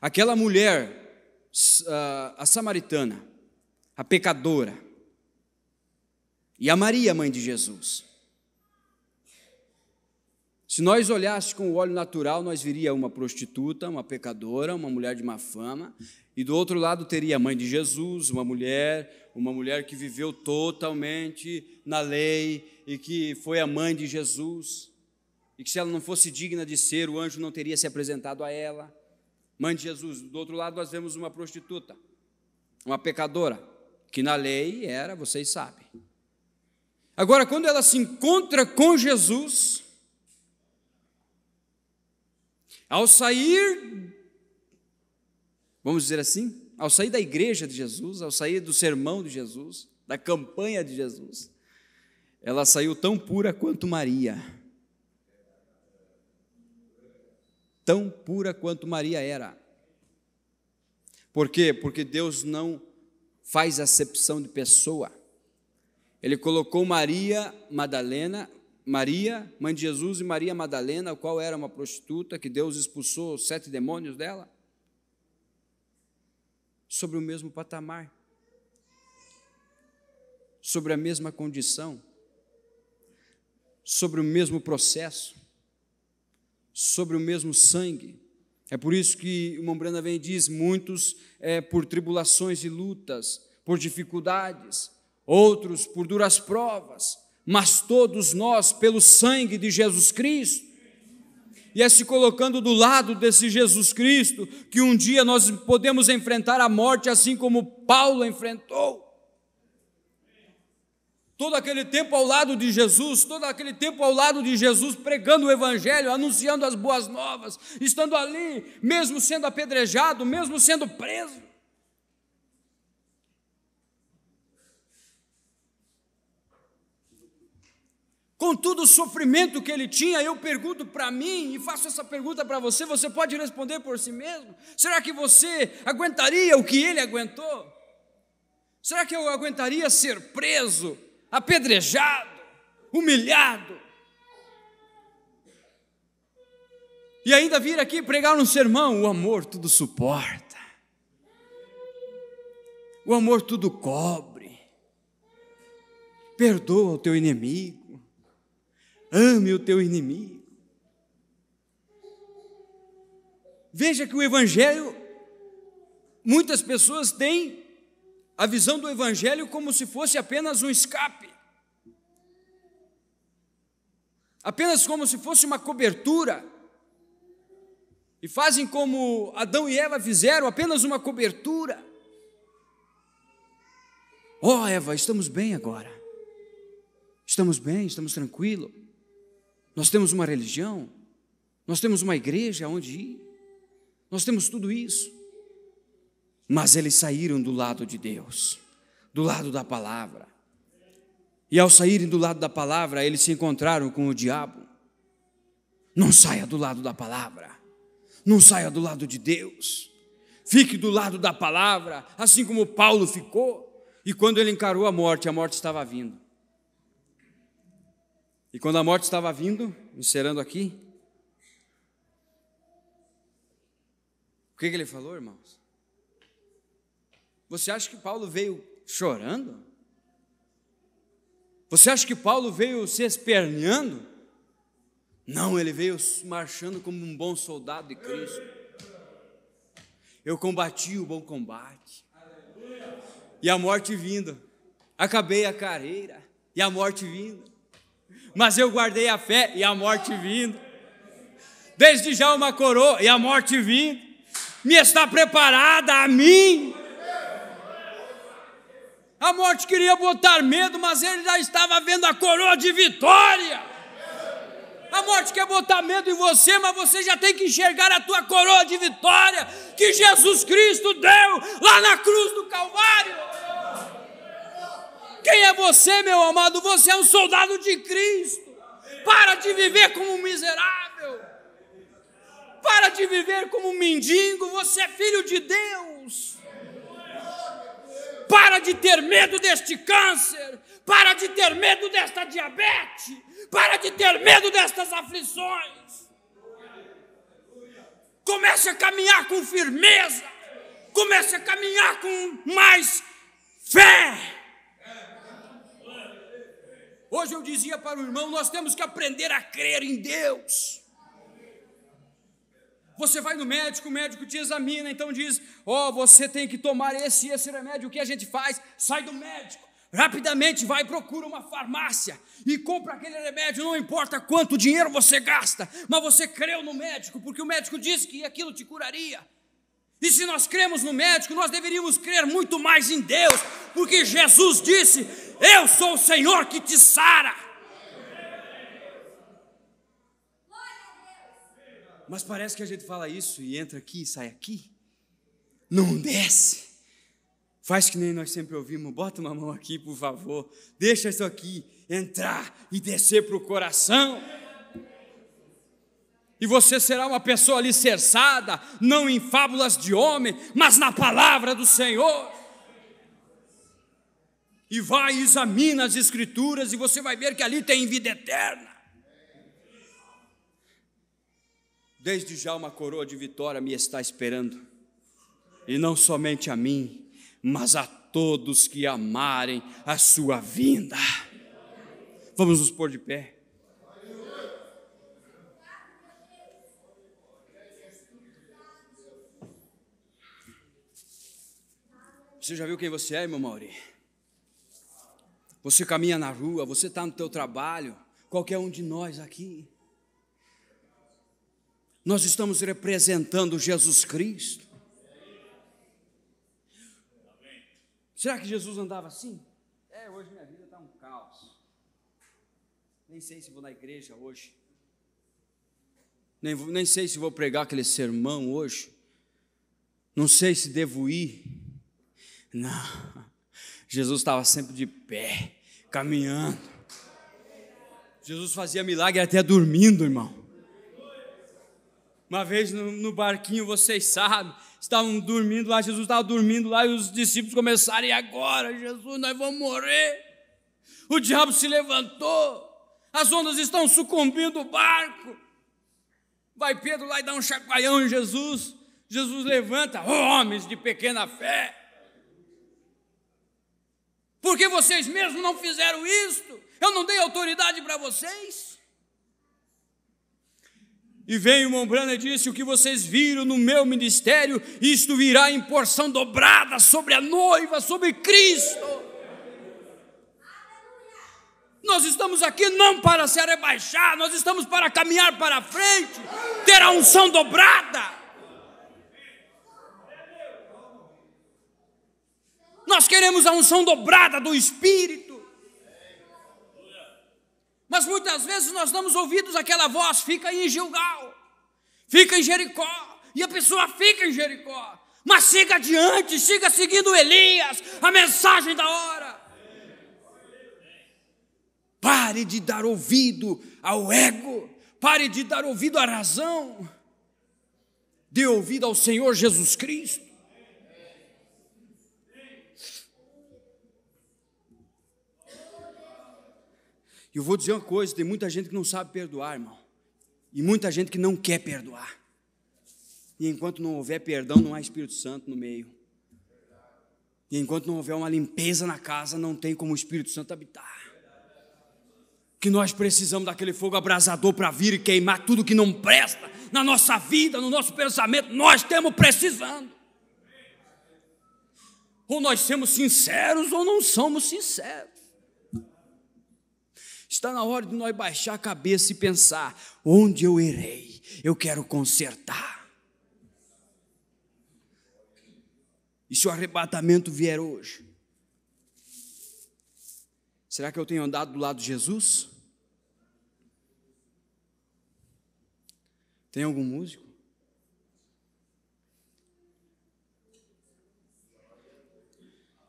aquela mulher a samaritana, a pecadora, e a Maria, mãe de Jesus. Se nós olhássemos com o olho natural, nós viria uma prostituta, uma pecadora, uma mulher de má fama, e do outro lado teria a mãe de Jesus, uma mulher, uma mulher que viveu totalmente na lei e que foi a mãe de Jesus, e que se ela não fosse digna de ser, o anjo não teria se apresentado a ela mãe de Jesus. Do outro lado, nós vemos uma prostituta, uma pecadora, que na lei era, vocês sabem. Agora, quando ela se encontra com Jesus, ao sair, vamos dizer assim, ao sair da igreja de Jesus, ao sair do sermão de Jesus, da campanha de Jesus, ela saiu tão pura quanto Maria. Tão pura quanto Maria era. Por quê? Porque Deus não faz acepção de pessoa. Ele colocou Maria Madalena, Maria, mãe de Jesus, e Maria Madalena, a qual era uma prostituta, que Deus expulsou os sete demônios dela, sobre o mesmo patamar, sobre a mesma condição, sobre o mesmo processo sobre o mesmo sangue. É por isso que o Mombrana vem e diz: muitos é, por tribulações e lutas, por dificuldades, outros por duras provas, mas todos nós pelo sangue de Jesus Cristo. e é se colocando do lado desse Jesus Cristo que um dia nós podemos enfrentar a morte assim como Paulo enfrentou. Todo aquele tempo ao lado de Jesus, todo aquele tempo ao lado de Jesus, pregando o Evangelho, anunciando as boas novas, estando ali, mesmo sendo apedrejado, mesmo sendo preso. Com todo o sofrimento que ele tinha, eu pergunto para mim e faço essa pergunta para você, você pode responder por si mesmo? Será que você aguentaria o que ele aguentou? Será que eu aguentaria ser preso, apedrejado, humilhado? E ainda vir aqui pregar um sermão, o amor tudo suporta. O amor tudo cobre. Perdoa o teu inimigo. Ame o teu inimigo. Veja que o Evangelho, muitas pessoas têm a visão do Evangelho como se fosse apenas um escape, apenas como se fosse uma cobertura, e fazem como Adão e Eva fizeram, apenas uma cobertura. Oh, Eva, estamos bem agora, estamos bem, estamos tranquilos. Nós temos uma religião, nós temos uma igreja onde ir, nós temos tudo isso. Mas eles saíram do lado de Deus, do lado da palavra. E ao saírem do lado da palavra, eles se encontraram com o diabo. Não saia do lado da palavra, não saia do lado de Deus. Fique do lado da palavra, assim como Paulo ficou. E quando ele encarou a morte, a morte estava vindo. E quando a morte estava vindo, encerrando aqui, o que, que ele falou, irmãos? Você acha que Paulo veio chorando? Você acha que Paulo veio se esperneando? Não, ele veio marchando como um bom soldado de Cristo. Eu combati o bom combate. E a morte vindo. Acabei a carreira. E a morte vindo mas eu guardei a fé e a morte vindo. Desde já uma coroa e a morte vindo. Me está preparada a mim. A morte queria botar medo, mas ele já estava vendo a coroa de vitória. A morte quer botar medo em você, mas você já tem que enxergar a tua coroa de vitória que Jesus Cristo deu lá na cruz do Calvário. Quem é você, meu amado? Você é um soldado de Cristo. Para de viver como um miserável. Para de viver como um mendigo. Você é filho de Deus. Para de ter medo deste câncer. Para de ter medo desta diabetes. Para de ter medo destas aflições. Comece a caminhar com firmeza. Comece a caminhar com mais fé. Hoje eu dizia para o irmão: nós temos que aprender a crer em Deus. Você vai no médico, o médico te examina, então diz: Ó, oh, você tem que tomar esse e esse remédio. O que a gente faz? Sai do médico, rapidamente vai procura uma farmácia e compra aquele remédio. Não importa quanto dinheiro você gasta, mas você creu no médico, porque o médico disse que aquilo te curaria. E se nós cremos no médico, nós deveríamos crer muito mais em Deus, porque Jesus disse: Eu sou o Senhor que te sara. Mas parece que a gente fala isso e entra aqui e sai aqui. Não desce. Faz que nem nós sempre ouvimos, bota uma mão aqui, por favor. Deixa isso aqui entrar e descer para o coração e você será uma pessoa alicerçada, não em fábulas de homem, mas na palavra do Senhor. E vai e examina as Escrituras, e você vai ver que ali tem vida eterna. Desde já uma coroa de vitória me está esperando, e não somente a mim, mas a todos que amarem a sua vinda. Vamos nos pôr de pé. Você já viu quem você é, irmão Mauri? Você caminha na rua, você está no teu trabalho, qualquer um de nós aqui. Nós estamos representando Jesus Cristo. Será que Jesus andava assim? É, hoje minha vida está um caos. Nem sei se vou na igreja hoje. Nem, nem sei se vou pregar aquele sermão hoje. Não sei se devo ir. Não. Jesus estava sempre de pé, caminhando. Jesus fazia milagre até dormindo, irmão. Uma vez no, no barquinho, vocês sabem, estavam dormindo lá, Jesus estava dormindo lá, e os discípulos começaram, e agora, Jesus, nós vamos morrer. O diabo se levantou, as ondas estão sucumbindo o barco. Vai Pedro lá e dá um chacoalhão em Jesus. Jesus levanta, oh, homens de pequena fé. Porque vocês mesmos não fizeram isto? Eu não dei autoridade para vocês? E veio Mombrana e disse: O que vocês viram no meu ministério, isto virá em porção dobrada sobre a noiva, sobre Cristo. Nós estamos aqui não para se rebaixar, nós estamos para caminhar para frente, ter a unção dobrada. Nós queremos a unção dobrada do Espírito. Mas muitas vezes nós damos ouvidos àquela voz, fica em Gilgal, fica em Jericó, e a pessoa fica em Jericó. Mas siga adiante, siga seguindo Elias, a mensagem da hora. Pare de dar ouvido ao ego, pare de dar ouvido à razão, dê ouvido ao Senhor Jesus Cristo. E eu vou dizer uma coisa: tem muita gente que não sabe perdoar, irmão. E muita gente que não quer perdoar. E enquanto não houver perdão, não há Espírito Santo no meio. E enquanto não houver uma limpeza na casa, não tem como o Espírito Santo habitar. Que nós precisamos daquele fogo abrasador para vir e queimar tudo que não presta na nossa vida, no nosso pensamento. Nós temos precisando. Ou nós somos sinceros ou não somos sinceros. Está na hora de nós baixar a cabeça e pensar: onde eu errei? Eu quero consertar. E se o arrebatamento vier hoje? Será que eu tenho andado do lado de Jesus? Tem algum músico?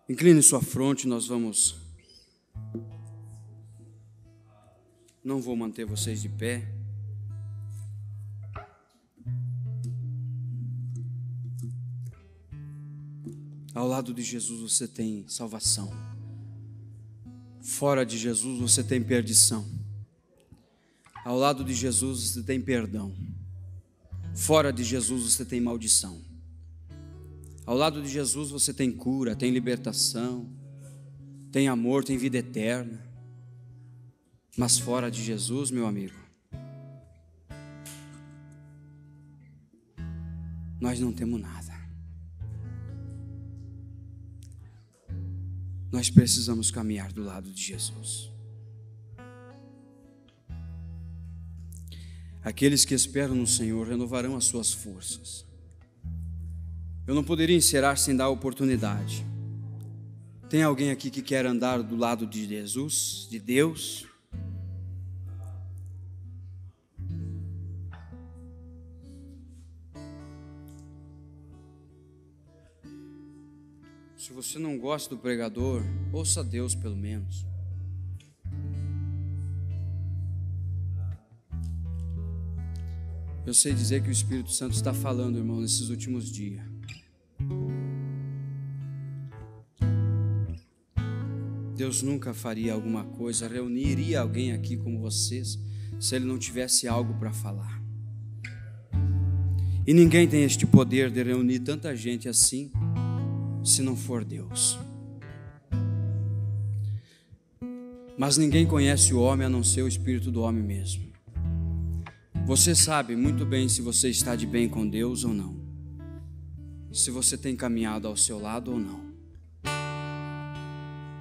Incline sua fronte, nós vamos Não vou manter vocês de pé. Ao lado de Jesus você tem salvação. Fora de Jesus você tem perdição. Ao lado de Jesus você tem perdão. Fora de Jesus você tem maldição. Ao lado de Jesus você tem cura, tem libertação, tem amor, tem vida eterna. Mas fora de Jesus, meu amigo, nós não temos nada. Nós precisamos caminhar do lado de Jesus. Aqueles que esperam no Senhor renovarão as suas forças. Eu não poderia encerrar sem dar oportunidade. Tem alguém aqui que quer andar do lado de Jesus, de Deus? Você não gosta do pregador, ouça Deus pelo menos. Eu sei dizer que o Espírito Santo está falando, irmão, nesses últimos dias. Deus nunca faria alguma coisa, reuniria alguém aqui como vocês, se Ele não tivesse algo para falar. E ninguém tem este poder de reunir tanta gente assim se não for Deus. Mas ninguém conhece o homem a não ser o espírito do homem mesmo. Você sabe muito bem se você está de bem com Deus ou não. Se você tem caminhado ao seu lado ou não.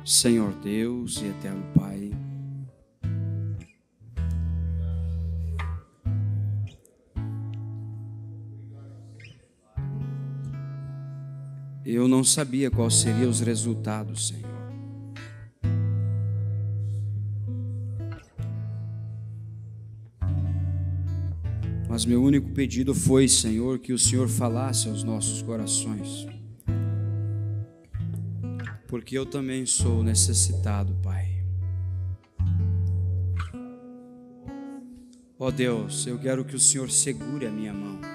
Senhor Deus e eterno Pai, não sabia quais seriam os resultados, Senhor. Mas meu único pedido foi, Senhor, que o Senhor falasse aos nossos corações. Porque eu também sou necessitado, Pai. Ó oh Deus, eu quero que o Senhor segure a minha mão.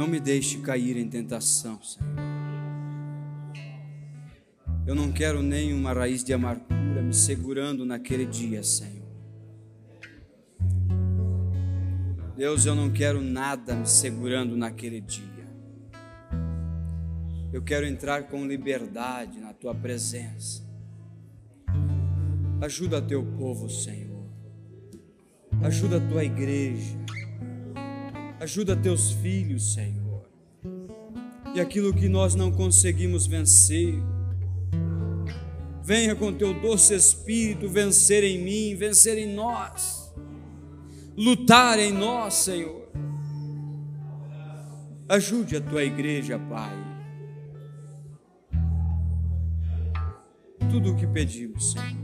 Não me deixe cair em tentação, Senhor. Eu não quero nem uma raiz de amargura me segurando naquele dia, Senhor. Deus, eu não quero nada me segurando naquele dia. Eu quero entrar com liberdade na tua presença. Ajuda teu povo, Senhor. Ajuda a tua igreja. Ajuda teus filhos, Senhor. E aquilo que nós não conseguimos vencer, venha com teu doce espírito vencer em mim, vencer em nós lutar em nós, Senhor. Ajude a tua igreja, Pai. Tudo o que pedimos, Senhor.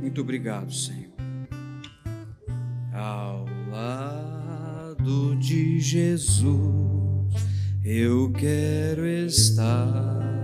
Muito obrigado, Senhor. Ao lado de Jesus, eu quero estar.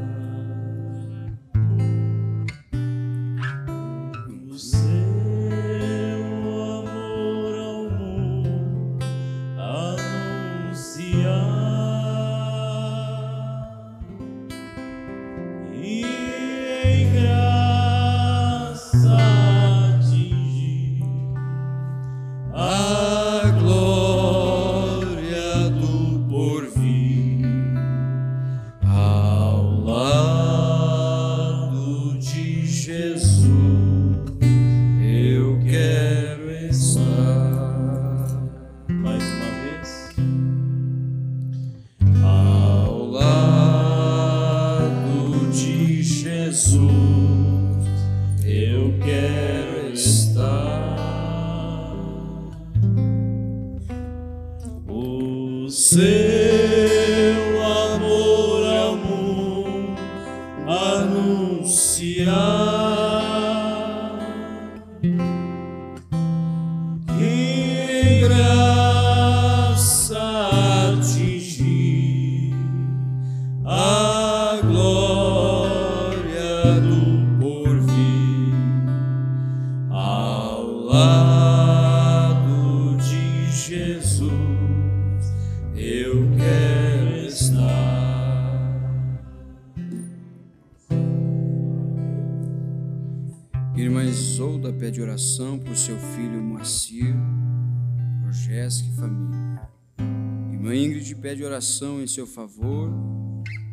Oração em seu favor,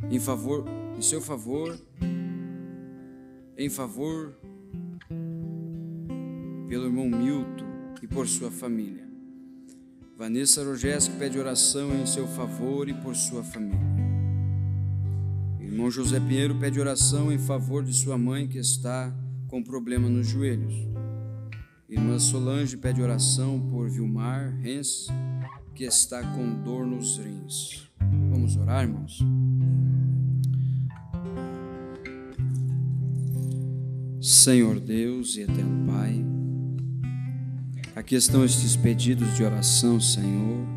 em favor, em seu favor, em favor pelo irmão Milton e por sua família. Vanessa Rogesco pede oração em seu favor e por sua família. Irmão José Pinheiro pede oração em favor de sua mãe que está com problema nos joelhos. Irmã Solange pede oração por Vilmar Rens que está com dor nos rins. Vamos orar, irmãos? Senhor Deus e eterno Pai, aqui estão estes pedidos de oração, Senhor.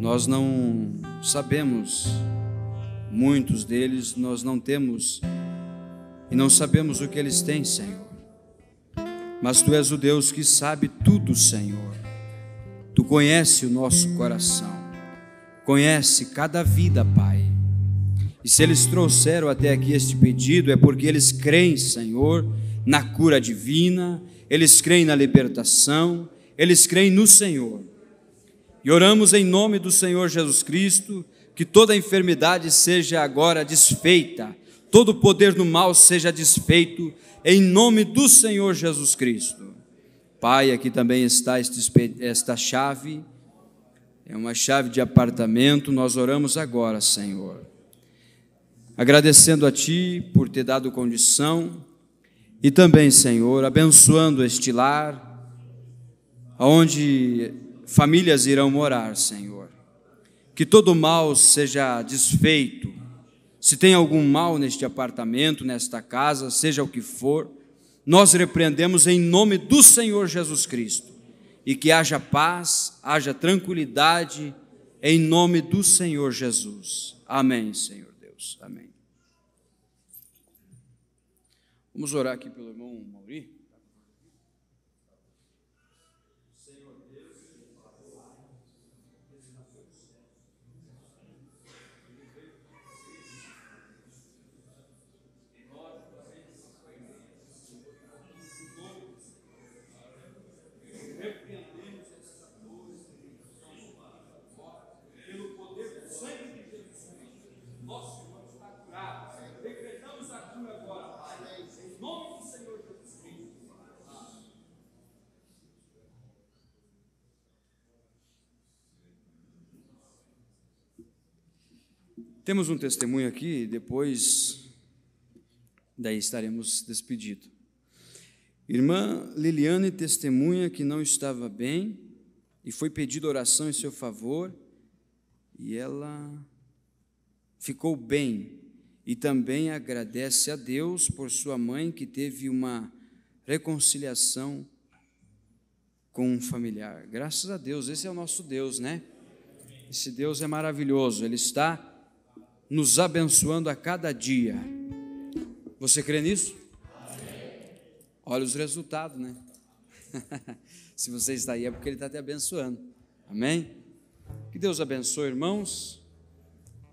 Nós não sabemos, muitos deles nós não temos e não sabemos o que eles têm, Senhor. Mas Tu és o Deus que sabe tudo, Senhor. Tu conhece o nosso coração, conhece cada vida, Pai. E se eles trouxeram até aqui este pedido, é porque eles creem, Senhor, na cura divina, eles creem na libertação, eles creem no Senhor. E oramos em nome do Senhor Jesus Cristo, que toda enfermidade seja agora desfeita, todo poder do mal seja desfeito, em nome do Senhor Jesus Cristo. Pai, aqui também está esta chave, é uma chave de apartamento. Nós oramos agora, Senhor, agradecendo a Ti por ter dado condição e também, Senhor, abençoando este lar, aonde famílias irão morar, Senhor. Que todo mal seja desfeito. Se tem algum mal neste apartamento, nesta casa, seja o que for, nós repreendemos em nome do Senhor Jesus Cristo. E que haja paz, haja tranquilidade, em nome do Senhor Jesus. Amém, Senhor Deus. Amém. Vamos orar aqui pelo irmão Mauri. Temos um testemunho aqui, depois daí estaremos despedidos. Irmã Liliane testemunha que não estava bem e foi pedida oração em seu favor e ela ficou bem e também agradece a Deus por sua mãe que teve uma reconciliação com um familiar. Graças a Deus, esse é o nosso Deus, né? Esse Deus é maravilhoso, ele está nos abençoando a cada dia. Você crê nisso? Olha os resultados, né? [LAUGHS] Se você está aí é porque Ele está te abençoando. Amém? Que Deus abençoe, irmãos.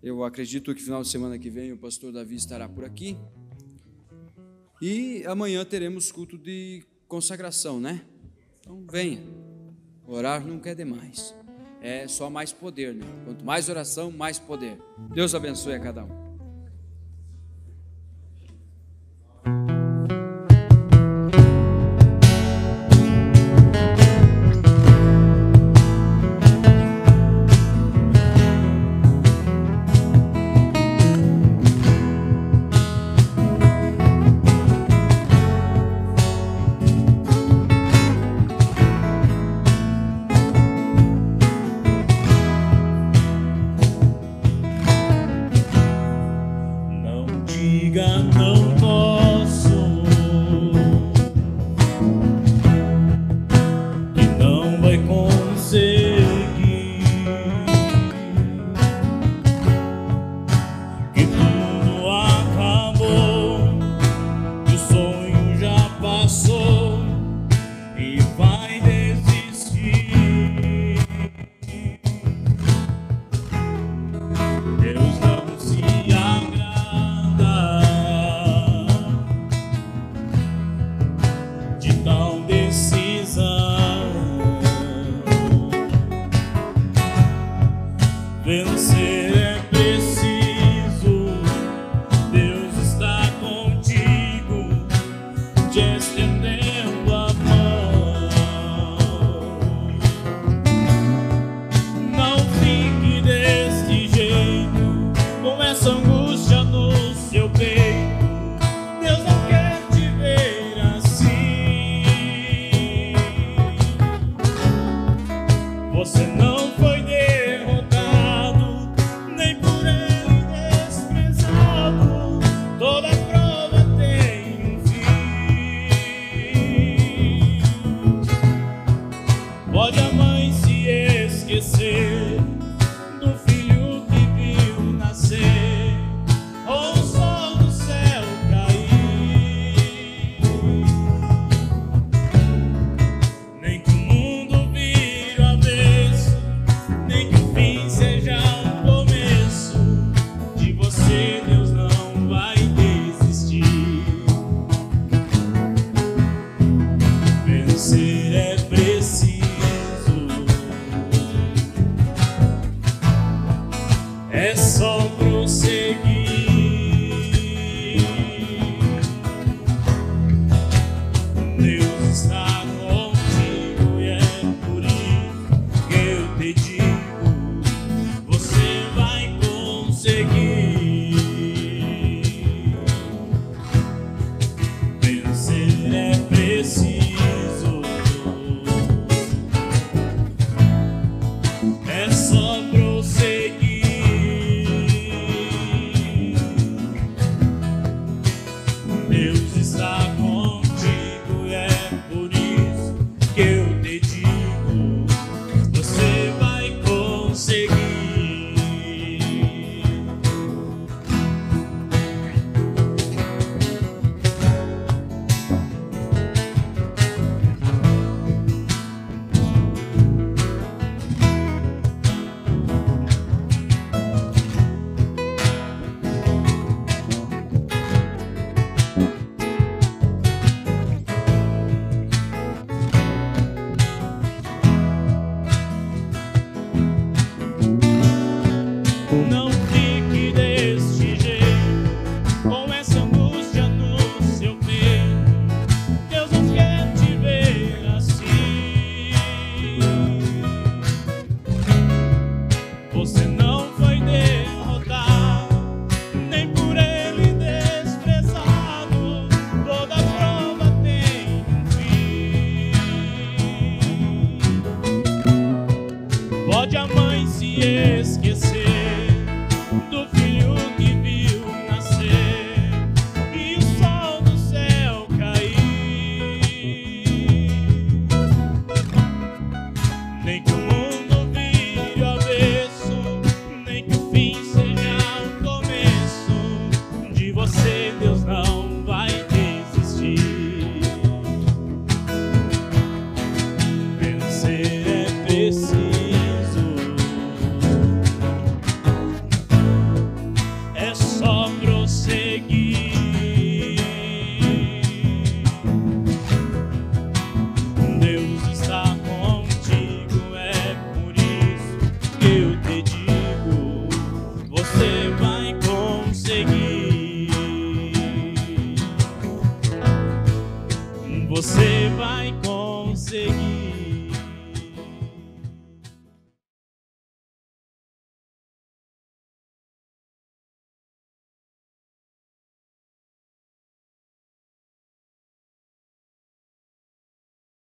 Eu acredito que final de semana que vem o pastor Davi estará por aqui. E amanhã teremos culto de consagração, né? Então venha. Orar não quer demais é só mais poder, né? Quanto mais oração, mais poder. Deus abençoe a cada um.